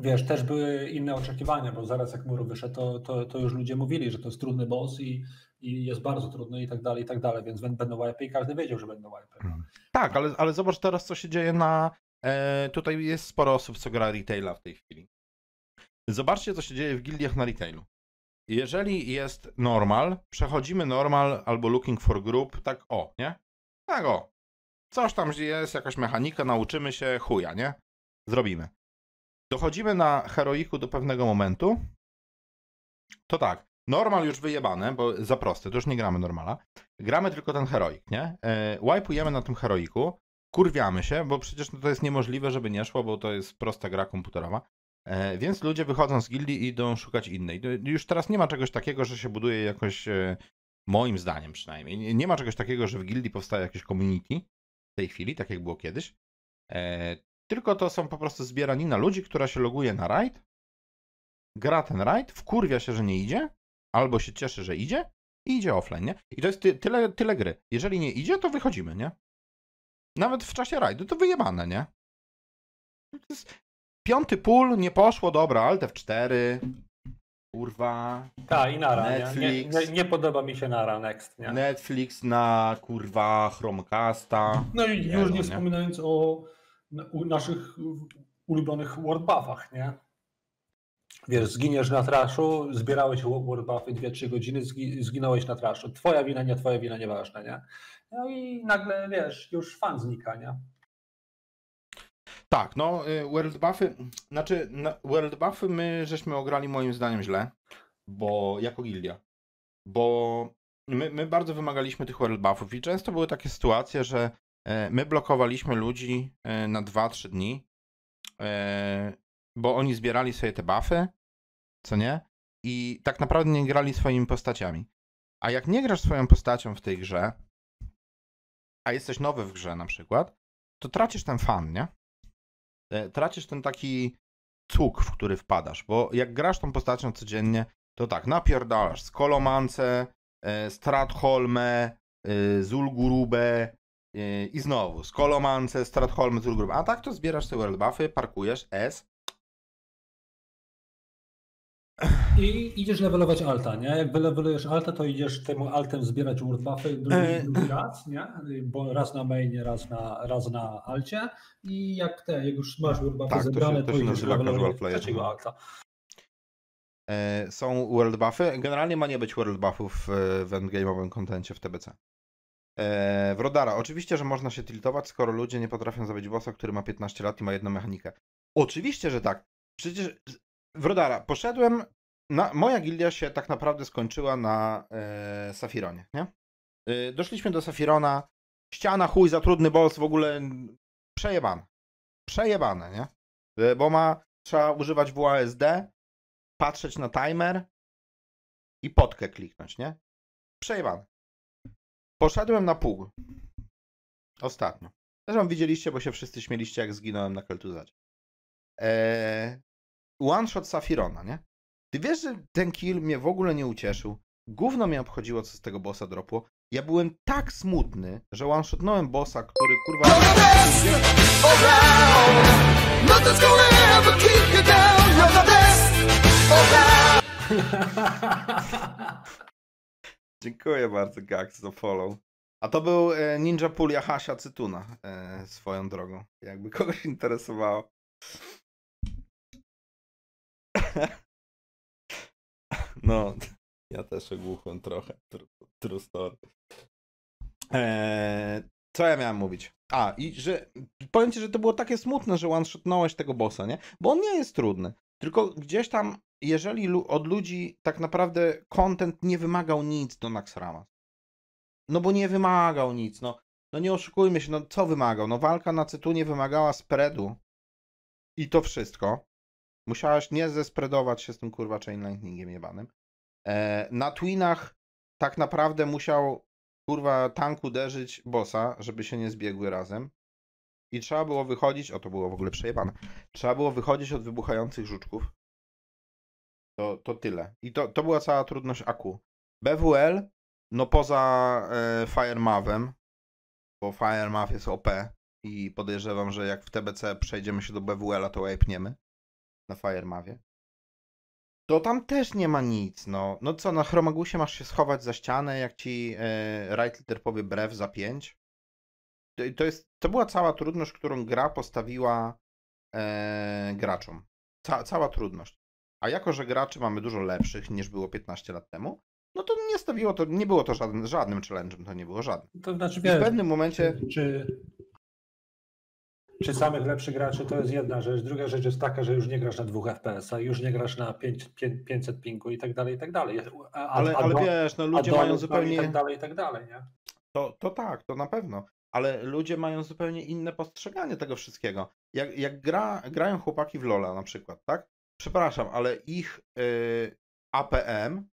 Wiesz, też były inne oczekiwania, bo zaraz jak mur wyszedł, to, to, to już ludzie mówili, że to jest trudny boss i, i jest bardzo trudny i tak dalej, i tak dalej, więc bę- będą wipe i każdy wiedział, że będą wipe.
Tak, ale, ale zobacz teraz, co się dzieje na. E, tutaj jest sporo osób, co gra retaila w tej chwili. Zobaczcie, co się dzieje w gildiach na retailu. Jeżeli jest normal, przechodzimy normal albo looking for group, tak o, nie? Tak o. Coś tam jest, jakaś mechanika, nauczymy się, chuja, nie? Zrobimy. Dochodzimy na heroiku do pewnego momentu. To tak, normal już wyjebane, bo za proste, to już nie gramy normala. Gramy tylko ten heroik, nie? E, wipe'ujemy na tym heroiku, kurwiamy się, bo przecież no to jest niemożliwe, żeby nie szło, bo to jest prosta gra komputerowa. E, więc ludzie wychodzą z gildii i idą szukać innej. To Już teraz nie ma czegoś takiego, że się buduje jakoś, e, moim zdaniem przynajmniej, nie, ma czegoś takiego, że w gildii powstaje jakieś community tej chwili, tak jak było kiedyś. E, tylko to są po prostu zbieranina ludzi, która się loguje na raid, gra ten raid, wkurwia się, że nie idzie, albo się cieszy, że idzie i idzie offline, nie? I to jest ty, tyle, tyle gry. Jeżeli nie idzie, to wychodzimy, nie? Nawet w czasie rajdu to wyjebane, nie? To jest piąty pól, nie poszło, dobra, Alt F4, kurwa,
Tak, i nara, nie? Nie,
Netflix.
nie, nie podoba mi się nara, next, nie?
Netflix na, kurwa, Chromecasta.
No i
Nie,
już
no,
nie wspominając o naszych ulubionych wordbuffach, nie? Wiesz, zginiesz na traszu, zbierałeś wordbuffy 2-3 godziny, zgi- zginąłeś na traszu. Twoja wina, nie twoja wina, nieważne, nie? No i nagle, wiesz, już fan znika, nie?
Tak, no, y, World Buffy, znaczy, na- World Buffy my żeśmy ograli moim zdaniem źle, bo jako gildia, bo my, my bardzo wymagaliśmy tych World Buffów i często były takie sytuacje, że e, my blokowaliśmy ludzi e, na 2-3 dni, e, bo oni zbierali sobie te buffy, co nie? I tak naprawdę nie grali swoimi postaciami. A jak nie grasz swoją postacią w tej grze, a jesteś nowy w grze na przykład, to tracisz ten fan, nie? E, tracisz ten taki cuk, w który wpadasz, bo jak grasz tą postacią codziennie, to tak, napierdalasz Skolomance, e, Stratholme, e, Zulgurubę e, i znowu Skolomance, Stratholme, Zulgurubę. A tak to zbierasz te world buffy, parkujesz S.
I idziesz levelować alta, nie? Jak wylevelujesz alta, to idziesz temu altem zbierać wordbuffy drugi,
E.
drugi raz, nie? Bo raz na mainie, raz na, raz na alcie i jak te, jak już masz wordbuffy
Tak, to się-
zebrane,
to
to,
się
idziesz levelować
casual player,
trzeciego
no.
alta.
E, są world buffy. Generalnie ma nie być world buffów w endgame'owym kontencie w TBC. E, w Rodara. Oczywiście, że można się tiltować, skoro ludzie nie potrafią zabić bossa, który ma 15 lat i ma jedną mechanikę. Oczywiście, że tak. Przecież w Rodara poszedłem. Na, moja gildia się tak naprawdę skończyła na e, Safironie, nie? E, doszliśmy do Safirona. Ściana, chuj, za trudny boss, w ogóle przejebany. Przejebane, nie? E, Bo ma, trzeba używać WASD, patrzeć na timer i potkę kliknąć, nie? Przejebane. Poszedłem na pół. Ostatnio. Zresztą widzieliście, bo się wszyscy śmieliście, jak zginąłem na Keltuzacie. Eee, one shot Safirona, nie? Ty wiesz, że ten kill mnie w ogóle nie ucieszył. Gówno mnie obchodziło, co z tego bossa dropło. Ja byłem tak smutny, że one-shotnąłem bossa, który kurwa... Dziękuję bardzo, Gax, za follow. A to był e, Ninja Pool Yahasia Cytuna, e, swoją drogą. Jakby kogoś interesowało. No, ja też ogłuchłem trochę. True, true story. Eee, co ja miałem mówić? A, i że powiem ci, że to było takie smutne, że one-shotnąłeś tego bossa, nie? Bo on nie jest trudny. Tylko gdzieś tam, jeżeli lu- od ludzi tak naprawdę content nie wymagał nic do Naxxramas. No bo nie wymagał nic, no. No nie oszukujmy się, no co wymagał? No walka na Cytunie wymagała spreadu. I to wszystko. Musiałaś nie zespreadować się z tym kurwa chain lightningiem jebanym. E, na Twinach tak naprawdę musiał kurwa tank uderzyć bossa, żeby się nie zbiegły razem. I trzeba było wychodzić, o to było w ogóle przejebane. Trzeba było wychodzić od wybuchających żuczków. To, to tyle. I to, to była cała trudność AQ. BWL, no poza e, Firemawem, bo Firemaw jest OP i podejrzewam, że jak w TBC przejdziemy się do BWL-a, to łapniemy na Firemawie. To tam też nie ma nic, no. No co, na Chromagusie masz się schować za ścianę, jak ci e, right leader powie brew za 5? To, to, jest, to była cała trudność, którą gra postawiła e, graczom. Ca, cała trudność. A jako, że graczy mamy dużo lepszych niż było 15 lat temu, no to nie stawiło to, nie było to żadnym, żadnym challenge'em, to nie było żadnym.
To znaczy,
I w pewnym momencie,
czy, czy samych lepszych graczy to jest jedna rzecz. Druga rzecz jest taka, że już nie grasz na dwóch FPS-a, już nie grasz na 5, 500 pingu i tak dalej, i tak dalej. A,
ale,
a
ale
do-
wiesz, no ludzie mają zupełnie...
I tak dalej, i tak dalej, nie?
To, to tak, to na pewno. Ale ludzie mają zupełnie inne postrzeganie tego wszystkiego. Jak, jak gra, grają chłopaki w Lola na przykład, tak? Przepraszam, ale ich y, APM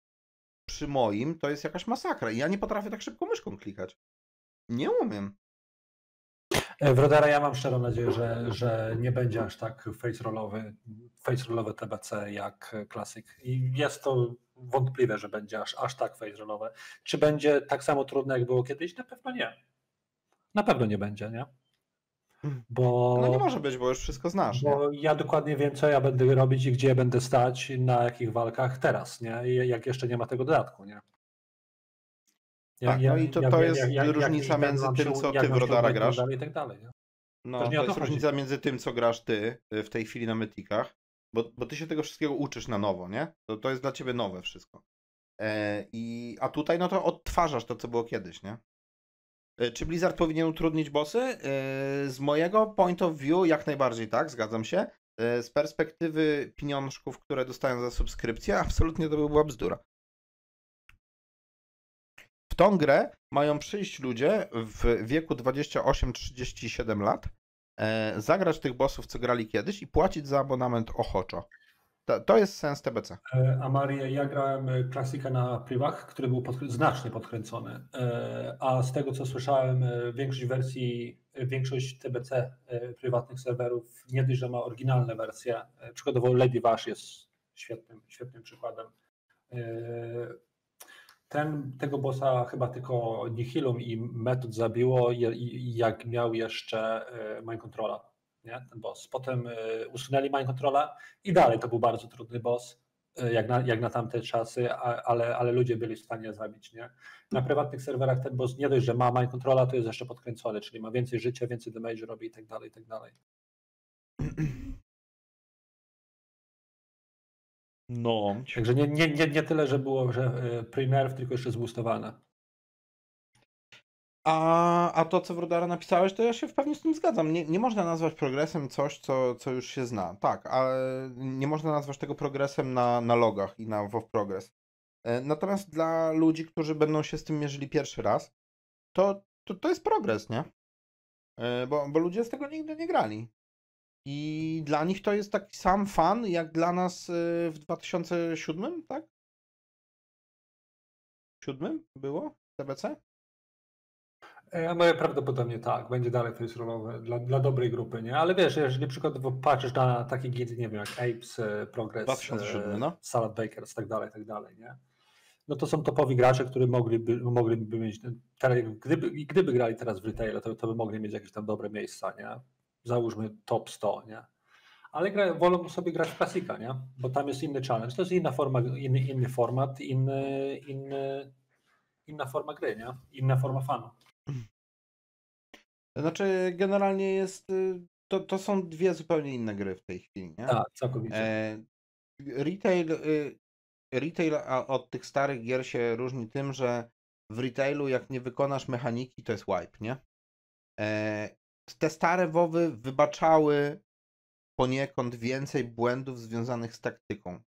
przy moim to jest jakaś masakra. I ja nie potrafię tak szybko myszką klikać. Nie umiem.
E, W Rodera ja mam szczerą nadzieję, że, że nie będzie aż tak face rollowy, face rollowe TBC jak Classic. I jest to wątpliwe, że będzie aż, aż tak face rollowe. Czy będzie tak samo trudne, jak było kiedyś? Na pewno nie. Na pewno nie będzie, nie? Bo,
No nie może być, bo już wszystko znasz. Nie?
bo ja dokładnie wiem, co ja będę robić i gdzie będę stać, na jakich walkach teraz, nie? Jak jeszcze nie ma tego dodatku, nie? Ja-
Tak,
ja-
no i to- to jest różnica między tym, co ty w Rodara grasz.
dalej, i tak dalej, nie?
No,
To
to jest różnica między tym, co grasz ty y, w tej chwili na Mytikach, bo, bo ty się tego wszystkiego uczysz na nowo, nie? To, to jest dla ciebie nowe wszystko. E, i, a tutaj no to odtwarzasz to, co było kiedyś, nie? E, Czy Blizzard powinien utrudnić bossy? E, Z mojego point of view jak najbardziej tak, zgadzam się. E, Z perspektywy pieniążków, które dostają za subskrypcję, absolutnie to by była bzdura. Tą grę mają przyjść ludzie w wieku 28-37 lat, e, zagrać tych bossów, co grali kiedyś i płacić za abonament ochoczo. To, to jest sens TBC.
E, A Maria, ja grałem klasykę na privach, który był znacznie podkręcony. E, A z tego co słyszałem, e, większość wersji, e, większość TBC prywatnych serwerów nie dość, że ma oryginalne wersje. Przykładowo Lady Vash jest świetnym, świetnym przykładem. Ten, tego bossa chyba tylko Nihilum i Metod zabiło, i jak miał jeszcze e, Mind Controla, nie? ten boss. Potem e, usunęli Mind Controla i dalej to był bardzo trudny boss, e, jak na, jak na tamte czasy, ale, ale ludzie byli w stanie zabić. Nie? Na prywatnych serwerach ten boss nie dość, że ma Mind Controla, to jest jeszcze podkręcony, czyli ma więcej życia, więcej damage robi i tak dalej, i tak dalej.
No.
Także nie, nie, nie, nie tyle, że było, że e, pre-nerf, tylko jeszcze zboostowane.
A, a to, co w Rodara napisałeś, to ja się w pewnie z tym zgadzam. Nie, nie można nazwać progresem coś, co, co już się zna. Tak, ale nie można nazwać tego progresem na, na logach i na WoW Progress. E, Natomiast dla ludzi, którzy będą się z tym mierzyli pierwszy raz, to, to, to jest progres, nie? E, Bo, bo ludzie z tego nigdy nie grali. I dla nich to jest taki sam fan, jak dla nas y, w 2007, tak? Siódmym było TBC?
Ja mówię prawdopodobnie tak, będzie dalej to jest rolowe dla, dla dobrej grupy, nie? Ale wiesz, jeżeli przykładowo patrzysz na takie gildy, nie wiem, jak Apes, e, Progress,
2007,
e,
no.
Salad Bakers, tak dalej, tak dalej, nie? No to są topowi gracze, którzy mogliby, mogliby mieć, gdyby, gdyby grali teraz w retail, to, to by mogli mieć jakieś tam dobre miejsca, nie? Załóżmy top 100, nie? Ale gra, wolą sobie grać w klasika, nie? Bo tam jest inny challenge, to jest inna forma, inny, inny format, inny, inny, inna forma gry, nie? Inna forma fanu.
Znaczy, generalnie jest. y, To, to są dwie zupełnie inne gry w tej chwili, nie?
Tak, całkowicie.
E, retail, y, retail od tych starych gier się różni tym, że w retailu jak nie wykonasz mechaniki, to jest wipe, nie? E, te stare WoWy wybaczały poniekąd więcej błędów związanych z taktyką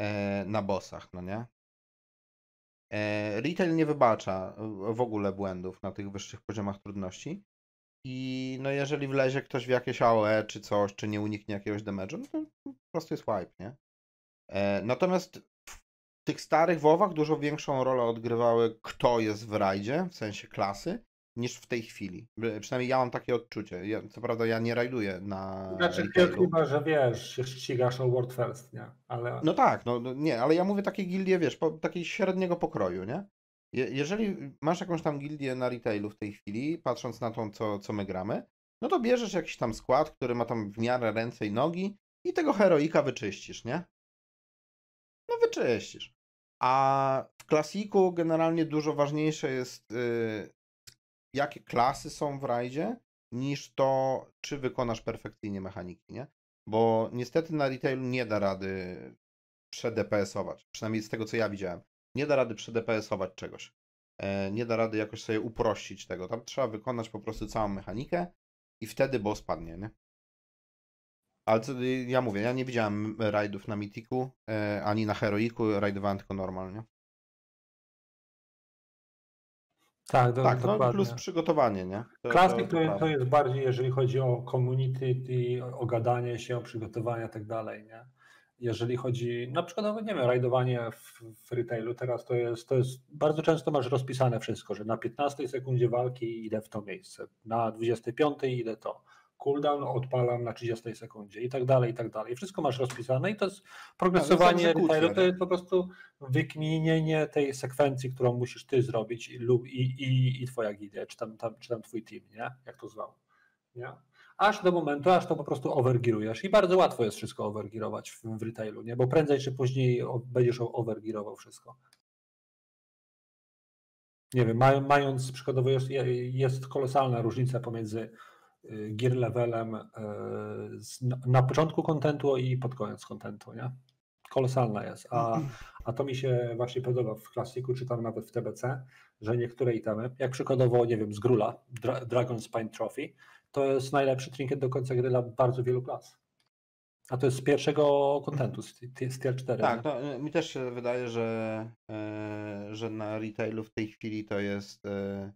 e, na bossach, no nie? E, retail nie wybacza w ogóle błędów na tych wyższych poziomach trudności. I no jeżeli wlezie ktoś w jakieś AOE czy coś, czy nie uniknie jakiegoś damage'u, no to po prostu jest wipe, nie? E, natomiast w tych starych WoWach dużo większą rolę odgrywały kto jest w rajdzie, w sensie klasy, niż w tej chwili. Przynajmniej ja mam takie odczucie. Ja, co prawda ja nie rajduję na
Znaczy, chyba, że wiesz, się ścigasz o World First, nie? Ale
No tak, no, no nie, ale ja mówię takie gildie, wiesz, po, takiej średniego pokroju, nie? Je, jeżeli masz jakąś tam gildię na retailu w tej chwili, patrząc na to, co, co my gramy, no to bierzesz jakiś tam skład, który ma tam w miarę ręce i nogi i tego heroika wyczyścisz, nie? No wyczyścisz. A w klasiku generalnie dużo ważniejsze jest, y, jakie klasy są w rajdzie, niż to, czy wykonasz perfekcyjnie mechaniki, nie? Bo niestety na retailu nie da rady przedPS-ować. Przynajmniej z tego, co ja widziałem. Nie da rady przedPS-ować czegoś. E, Nie da rady jakoś sobie uprościć tego. Tam trzeba wykonać po prostu całą mechanikę i wtedy boss padnie, nie? Ale co, ja mówię, ja nie widziałem rajdów na Mythicu, e, ani na Heroiku, rajdowałem tylko normalnie.
Tak, do,
Tak, no plus przygotowanie, nie? To- to-
to,
to
jest- bardziej, jeżeli chodzi o community, i o gadanie się, o przygotowanie i tak dalej, nie? Jeżeli chodzi, na przykład, no, nie wiem, rajdowanie w, w retailu teraz to jest, to jest, bardzo często masz rozpisane wszystko, że na 15 sekundzie walki idę w to miejsce, na 25 idę to, cooldown odpalam na 30 sekundzie i tak dalej, i tak dalej. Wszystko masz rozpisane i to jest progresowanie
egzekucja,
retailu, to
nie?
jest po prostu wykminienie tej sekwencji, którą musisz ty zrobić i, lub, i, i, i twoja gildia, czy tam, tam, czy tam twój team, nie? Jak to zwał. Nie? Aż do momentu, aż to po prostu overgearujesz i bardzo łatwo jest wszystko overgearować w, w retailu, nie? Bo prędzej czy później będziesz overgearował wszystko. Nie wiem, maj, mając przykładowo jest, jest kolosalna różnica pomiędzy gear levelem z, na, początku kontentu i pod koniec kontentu, nie? Kolosalna jest. A, a to mi się właśnie podoba w klasiku, czy tam nawet w TBC, że niektóre itemy, jak przykładowo, nie wiem, z Grula, Dra Dragon Spine Trophy, to jest najlepszy trinket do końca gry dla bardzo wielu klas. A to jest z pierwszego kontentu, z, z tier 4.
Tak, y, mi też się wydaje, że, e, że na retailu w tej chwili to jest, e,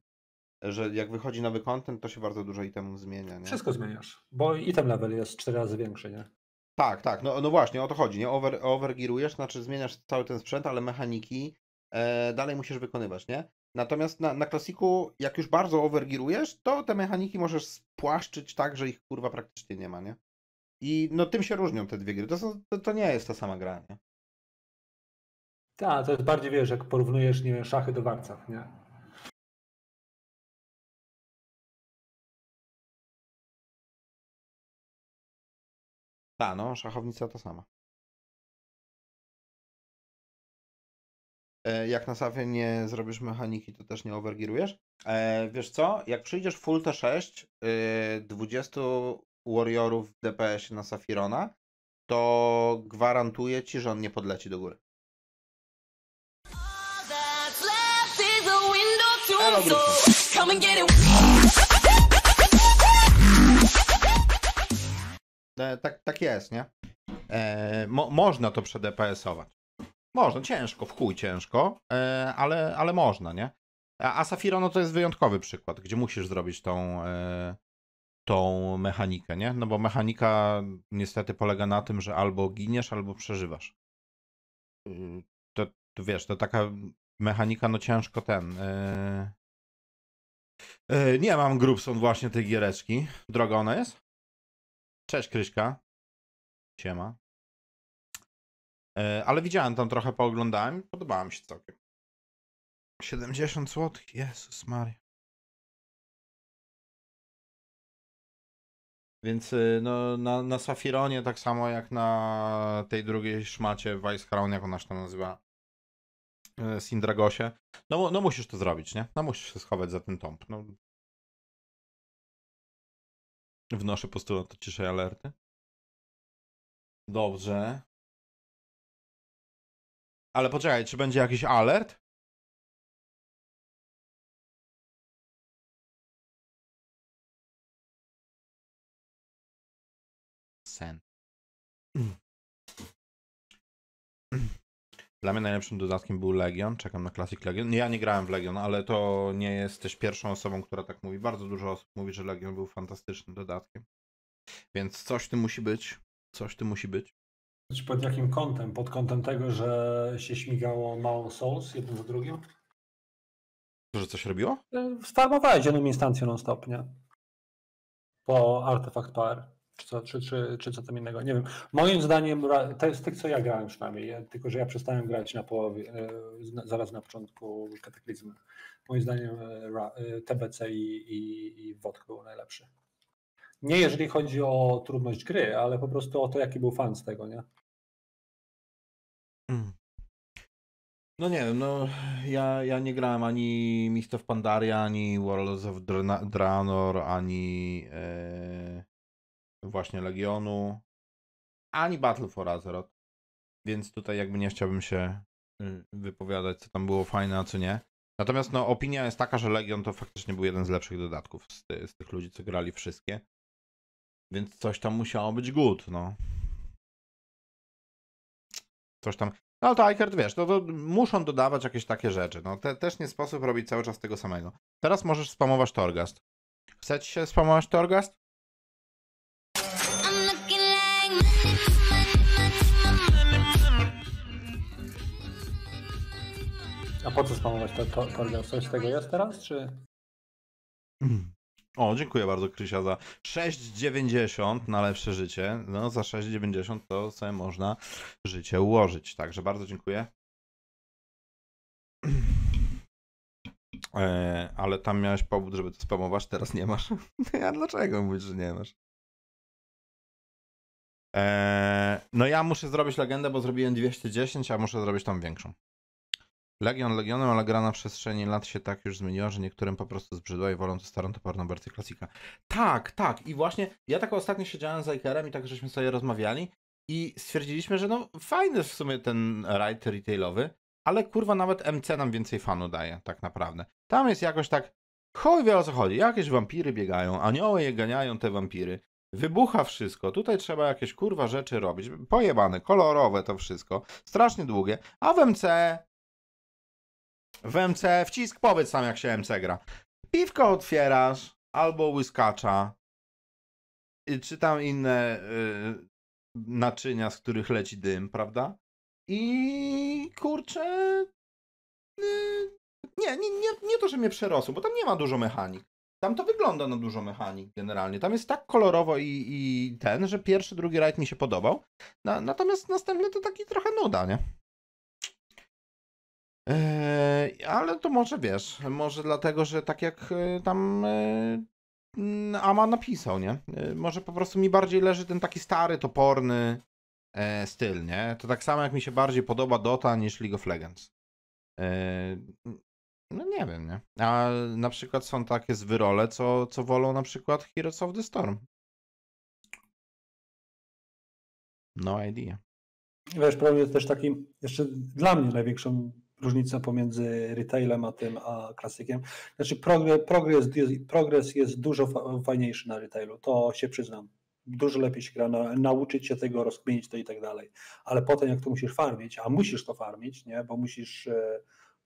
że jak wychodzi nowy content, to się bardzo dużo itemów zmienia, nie?
Wszystko zmieniasz, bo item level jest 4 razy większy, nie?
Tak, tak, no, no właśnie, o to chodzi, nie? Over, overgearujesz, znaczy zmieniasz cały ten sprzęt, ale mechaniki e, dalej musisz wykonywać, nie? Natomiast na, na klasiku, jak już bardzo overgearujesz, to te mechaniki możesz spłaszczyć tak, że ich kurwa praktycznie nie ma, nie? I no tym się różnią te dwie gry. To, są, to, to nie jest ta sama gra, nie?
Tak, to jest bardziej, wiesz, jak porównujesz, nie wiem, szachy do warcaw, nie?
Ta, no, szachownica to sama. E, Jak na Safie nie zrobisz mechaniki, to też nie overgearujesz. E, wiesz co? Jak przyjdziesz full T6, y, 20 warriorów w DPS na Safirona, to gwarantuję ci, że on nie podleci do góry. Hello, tak, tak jest, nie? E, mo, można to przedPS-ować. Można, ciężko, w chuj ciężko, e, ale, ale można, nie? A, a Safiro, no to jest wyjątkowy przykład, gdzie musisz zrobić tą, e, tą mechanikę, nie? No bo mechanika niestety polega na tym, że albo giniesz, albo przeżywasz. Y, To, to wiesz, to taka mechanika, no ciężko ten. Nie mam Grubson właśnie tej giereczki. Droga ona jest? Cześć Kryśka. Siema. Yy, ale widziałem tam trochę, pooglądałem. Podobała mi się całkiem. 70 zł? Jezus Maria. Więc y, no, na, na Safironie, tak samo jak na tej drugiej szmacie Weissharon, jak ona się tam nazywa, y, Sindragosie, no, no musisz to zrobić, nie? No musisz się schować za ten tomp. No. Wnoszę postulat o ciszej alerty. Dobrze. Ale poczekaj, czy będzie jakiś alert? Sen. Dla mnie najlepszym dodatkiem był Legion. Czekam na Classic Legion. Ja nie grałem w Legion, ale to nie jesteś pierwszą osobą, która tak mówi. Bardzo dużo osób mówi, że Legion był fantastycznym dodatkiem. Więc coś w tym musi być. Coś w tym musi być.
Pod jakim kątem? Pod kątem tego, że się śmigało małą Souls jednym za drugim?
Że coś robiło?
Sfarmowałeś jedną instancję non-stop, nie? Po Artifact Power. Czy co, czy, czy, czy co tam innego? Nie wiem. Moim zdaniem, to jest tych, co ja grałem przynajmniej, ja, tylko że ja przestałem grać na połowie, e, zaraz na początku kataklizmu. Moim zdaniem e, e, TBC i, i, i WOTK był najlepszy. Nie jeżeli chodzi o trudność gry, ale po prostu o to, jaki był fan z tego, nie?
Mm. No nie wiem, no ja, ja nie grałem ani Mist of Pandaria, ani Worlds of Draenor, ani właśnie Legionu, ani Battle for Azeroth. Więc tutaj jakby nie chciałbym się y, wypowiadać, co tam było fajne, a co nie. Natomiast no, opinia jest taka, że Legion to faktycznie był jeden z lepszych dodatków z, ty, z tych ludzi, co grali wszystkie. Więc coś tam musiało być good, no. Coś tam. No to iCard, wiesz, no to muszą dodawać jakieś takie rzeczy. No te, też nie sposób robić cały czas tego samego. Teraz możesz spamować Torgast. Chce ci się spamować Torgast?
A po co spamować to, to, to Coś z tego jest teraz, czy...
O, dziękuję bardzo Krysia za 6,90 na lepsze życie. No za 6,90 to sobie można życie ułożyć. Także bardzo dziękuję. E, ale tam miałeś powód, żeby to spamować, teraz nie masz. A dlaczego mówisz, że nie masz? E, no ja muszę zrobić legendę, bo zrobiłem 210, a muszę zrobić tam większą. Legion Legionem, ale gra na przestrzeni lat się tak już zmieniła, że niektórym po prostu zbrzydła i wolą tę starą toporną wersję klasika. Tak, tak. I właśnie ja tak ostatnio siedziałem z Ikerem i tak żeśmy sobie rozmawiali i stwierdziliśmy, że no fajny w sumie ten raid retailowy, ale kurwa nawet MC nam więcej fanu daje tak naprawdę. Tam jest jakoś tak chuj wie o co chodzi. Jakieś wampiry biegają, anioły je ganiają te wampiry. Wybucha wszystko. Tutaj trzeba jakieś kurwa rzeczy robić. Pojebane, kolorowe to wszystko. Strasznie długie. A w MC w MC wcisk, powiedz sam jak się MC gra. Piwko otwierasz, albo łyskacza, czy tam inne y, naczynia, z których leci dym, prawda? I kurczę. y, nie, nie, nie, nie to, że mnie przerosło, bo tam nie ma dużo mechanik. Tam to wygląda na dużo mechanik generalnie. Tam jest tak kolorowo i, i ten, że pierwszy, drugi rajd mi się podobał. Na, natomiast następny to taki trochę nuda, nie? Eee, ale to może wiesz, może dlatego, że tak jak e, tam e, Ama napisał, nie? E, Może po prostu mi bardziej leży ten taki stary, toporny styl, nie? To tak samo jak mi się bardziej podoba Dota niż League of Legends. No nie wiem, nie? A na przykład są takie zwyrole, co, co wolą na przykład Heroes of the Storm. No idea.
Wiesz, problem jest też taki, jeszcze dla mnie największą różnicą pomiędzy retailem a tym, a klasykiem. Znaczy progres, progres, progres jest dużo fa- fajniejszy na retailu, to się przyznam. Dużo lepiej się gra, na, nauczyć się tego, rozkminić to i tak dalej. Ale potem jak to musisz farmić, a musisz to farmić, nie? Bo musisz, e,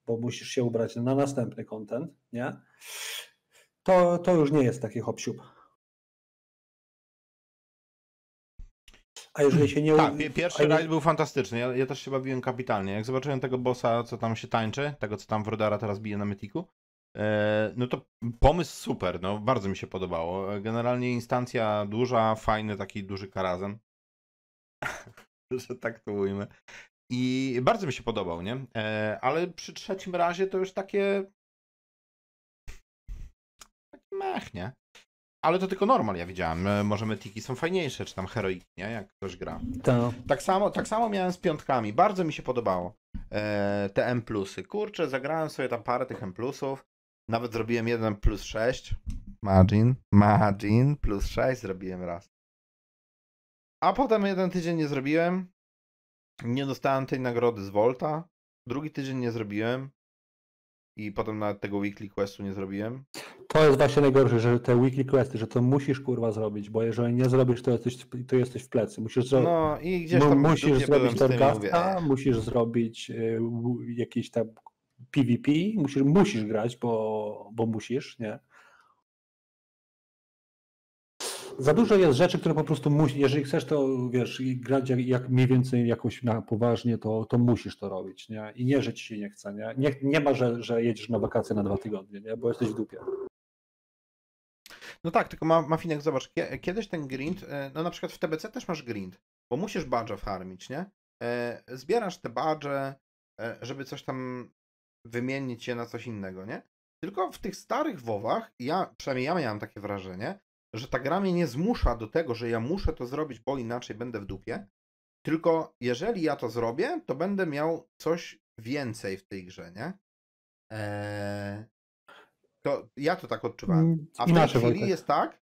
bo musisz się ubrać na następny content, nie? To, to już nie jest taki hop A jeżeli się nie...
Tak, pie- pierwszy rajd był fantastyczny. Ja, ja też się bawiłem kapitalnie. Jak zobaczyłem tego bossa, co tam się tańczy, tego co tam Wrodara teraz bije na Mytiku, e, no to pomysł super, no bardzo mi się podobało. Generalnie instancja duża, fajny taki duży karazen. że tak to ujmę. I bardzo mi się podobał, nie? E, ale przy trzecim razie to już takie. Taki mech, nie? Ale to tylko normal, ja widziałem. E, Może metiki są fajniejsze, czy tam heroiki, nie? Jak ktoś gra.
Ta.
Tak samo, tak samo miałem z piątkami. Bardzo mi się podobało. E, te M plusy. Kurczę, zagrałem sobie tam parę tych M plusów. Nawet zrobiłem jeden plus 6. Margin. Margin plus 6 zrobiłem raz. A potem jeden tydzień nie zrobiłem. Nie dostałem tej nagrody z Volta. Drugi tydzień nie zrobiłem. I potem nawet tego weekly questu nie zrobiłem.
To jest właśnie najgorsze, że te weekly questy, że to musisz kurwa zrobić, bo jeżeli nie zrobisz, to jesteś, to jesteś w plecy. Musisz zrobić.
No i gdzieś tam
musisz zrobić
"Eh".
musisz zrobić y, jakiś tam PvP, musisz, musisz grać, bo, bo musisz, nie? Za dużo jest rzeczy, które po prostu musisz, jeżeli chcesz to, wiesz, grać jak, jak mniej więcej jakoś na poważnie, to, to musisz to robić, nie? I nie, że ci się nie chce, nie? Nie, nie ma, że, że jedziesz na wakacje na dwa tygodnie, nie? Bo jesteś w dupie.
No tak, tylko ma, Mafinek, zobacz, kie- kiedyś ten grind, e, no na przykład w TBC też masz grind, bo musisz badże farmić, nie? E, Zbierasz te badże, e, żeby coś tam wymienić je na coś innego, nie? Tylko w tych starych WoWach, ja, przynajmniej ja miałem takie wrażenie, że ta gra mnie nie zmusza do tego, że ja muszę to zrobić, bo inaczej będę w dupie, tylko jeżeli ja to zrobię, to będę miał coś więcej w tej grze, nie? E, To ja to tak odczuwałem.
Mm,
A w tej
Inaczej,
chwili
Wojtek.
jest tak.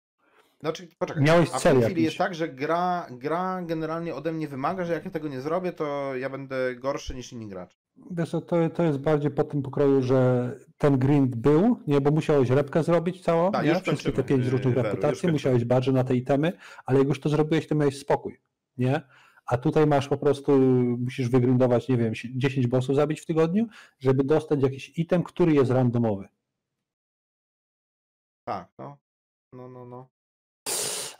Znaczy, poczekaj.
Miałeś
a w tej chwili
jakiś.
jest tak, że gra, gra generalnie ode mnie wymaga, że jak ja tego nie zrobię, to ja będę gorszy niż inni gracze.
Wiesz, to, to jest bardziej po tym pokroju, że ten grind był, nie, bo musiałeś repkę zrobić całą,
Tak,
nie? wszystkie te pięć różnych reputacji, musiałeś badże na te itemy, ale jak już to zrobiłeś, to miałeś spokój, nie? A tutaj masz po prostu, musisz wygrindować, nie wiem, 10 bossów zabić w tygodniu, żeby dostać jakiś item, który jest randomowy.
Tak, no. No, no, no.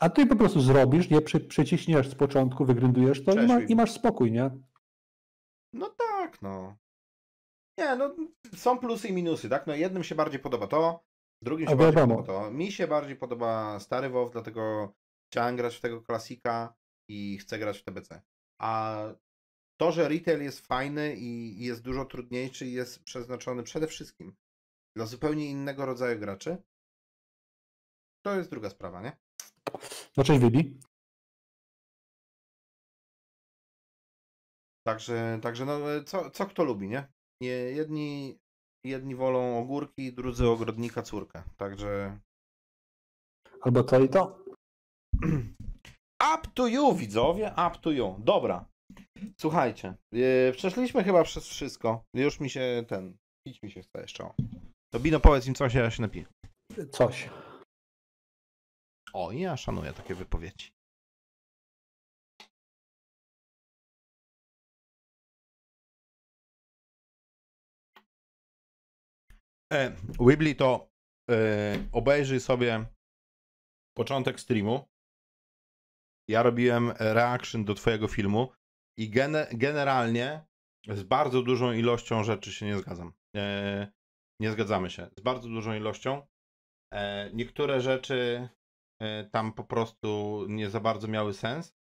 A ty po prostu zrobisz, nie przy, przyciśniesz z początku, wygrindujesz to i, ma, i masz spokój, nie?
No tak, no. Nie, no są plusy i minusy, tak? No jednym się bardziej podoba to, drugim się
A
bardziej
wiadomo.
podoba to. Mi się bardziej podoba stary WoW, dlatego chciałem grać w tego klasika i chcę grać w TBC. A to, że retail jest fajny i jest dużo trudniejszy jest przeznaczony przede wszystkim dla zupełnie innego rodzaju graczy, to jest druga sprawa, nie?
No cześć
Także, także no, co, co kto lubi, nie? jedni, jedni wolą ogórki, drudzy ogrodnika córkę. Także
Albo to i to.
up to you, widzowie, up to you. Dobra. Słuchajcie, yy, przeszliśmy chyba przez wszystko. Już mi się ten, pić mi się chce jeszcze. To Bino, powiedz im coś, ja się napiję.
Coś.
O, ja szanuję takie wypowiedzi. E, Wibli to e, obejrzyj sobie początek streamu. Ja robiłem reaction do twojego filmu i gene, generalnie z bardzo dużą ilością rzeczy się nie zgadzam. E, nie zgadzamy się. Z bardzo dużą ilością. E, niektóre rzeczy e, tam po prostu nie za bardzo miały sens.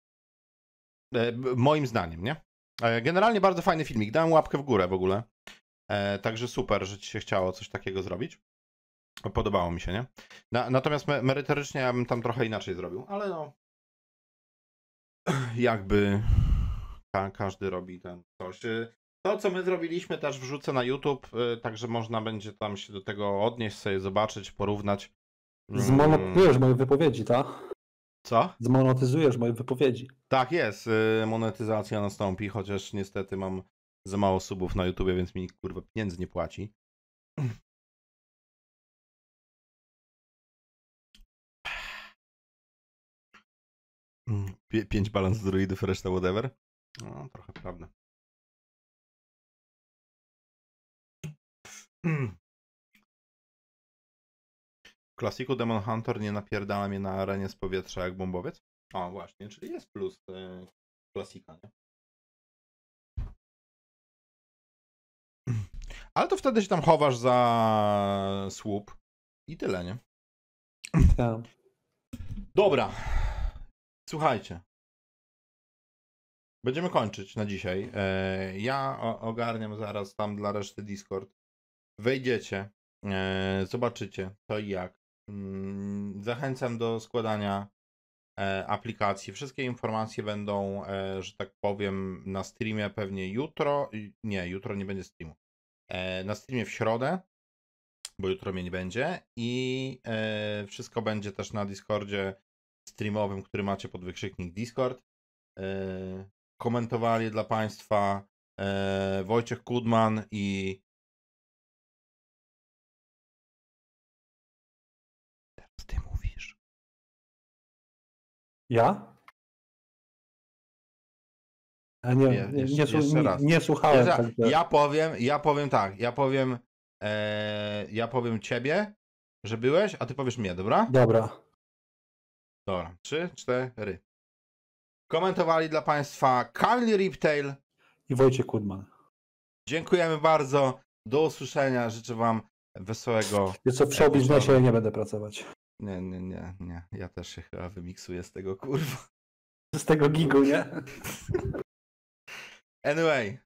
E, moim zdaniem, nie? E, generalnie bardzo fajny filmik. Dałem łapkę w górę w ogóle. E, także super, że ci się chciało coś takiego zrobić. Podobało mi się, nie? Na, natomiast me, merytorycznie ja bym tam trochę inaczej zrobił, ale no. Jakby ka, każdy robi ten coś. E, To, co my zrobiliśmy, też wrzucę na YouTube, e, także można będzie tam się do tego odnieść, sobie zobaczyć, porównać.
Zmonetyzujesz moje wypowiedzi, tak?
Co?
Zmonetyzujesz moje wypowiedzi.
Tak jest, y, monetyzacja nastąpi, chociaż niestety mam za mało subów na YouTubie, więc mi kurwa pieniędzy nie płaci. Pie- Pięć balans druidów, reszta whatever. No, trochę prawda. W klasiku Demon Hunter nie napierdala mnie na arenie z powietrza jak bombowiec? O, właśnie, czyli jest plus e, klasika, nie? Ale to wtedy się tam chowasz za słup i tyle, nie?
Tak.
Dobra. Słuchajcie. Będziemy kończyć na dzisiaj. E, Ja ogarniam zaraz tam dla reszty Discord. Wejdziecie, e, zobaczycie to i jak. Mm, Zachęcam do składania e, aplikacji. Wszystkie informacje będą, że tak powiem, na streamie pewnie jutro. Nie, jutro nie będzie streamu. E, Na streamie w środę, bo jutro mnie nie będzie. I e, wszystko będzie też na Discordzie streamowym, który macie pod wykrzyknik Discord. E, komentowali dla Państwa Wojciech Kudman i.
Ja? A nie,
Je-
nie,
jeszcze-
nie,
jeszcze
nie,
raz.
nie słuchałem.
Ja,
także-
ja powiem, ja powiem tak, ja powiem e, ja powiem Ciebie, że byłeś, a Ty powiesz mnie, dobra?
Dobra.
Dobra, trzy, cztery. Komentowali dla Państwa Kali Riptail.
I Wojciech Kudman.
Dziękujemy bardzo. Do usłyszenia. Życzę Wam wesołego.
Wiesz co, w show biznesie nie będę pracować.
Nie, nie, nie, nie. Ja też się chyba wymiksuję z tego kurwa.
Z tego gigu, nie?
Anyway,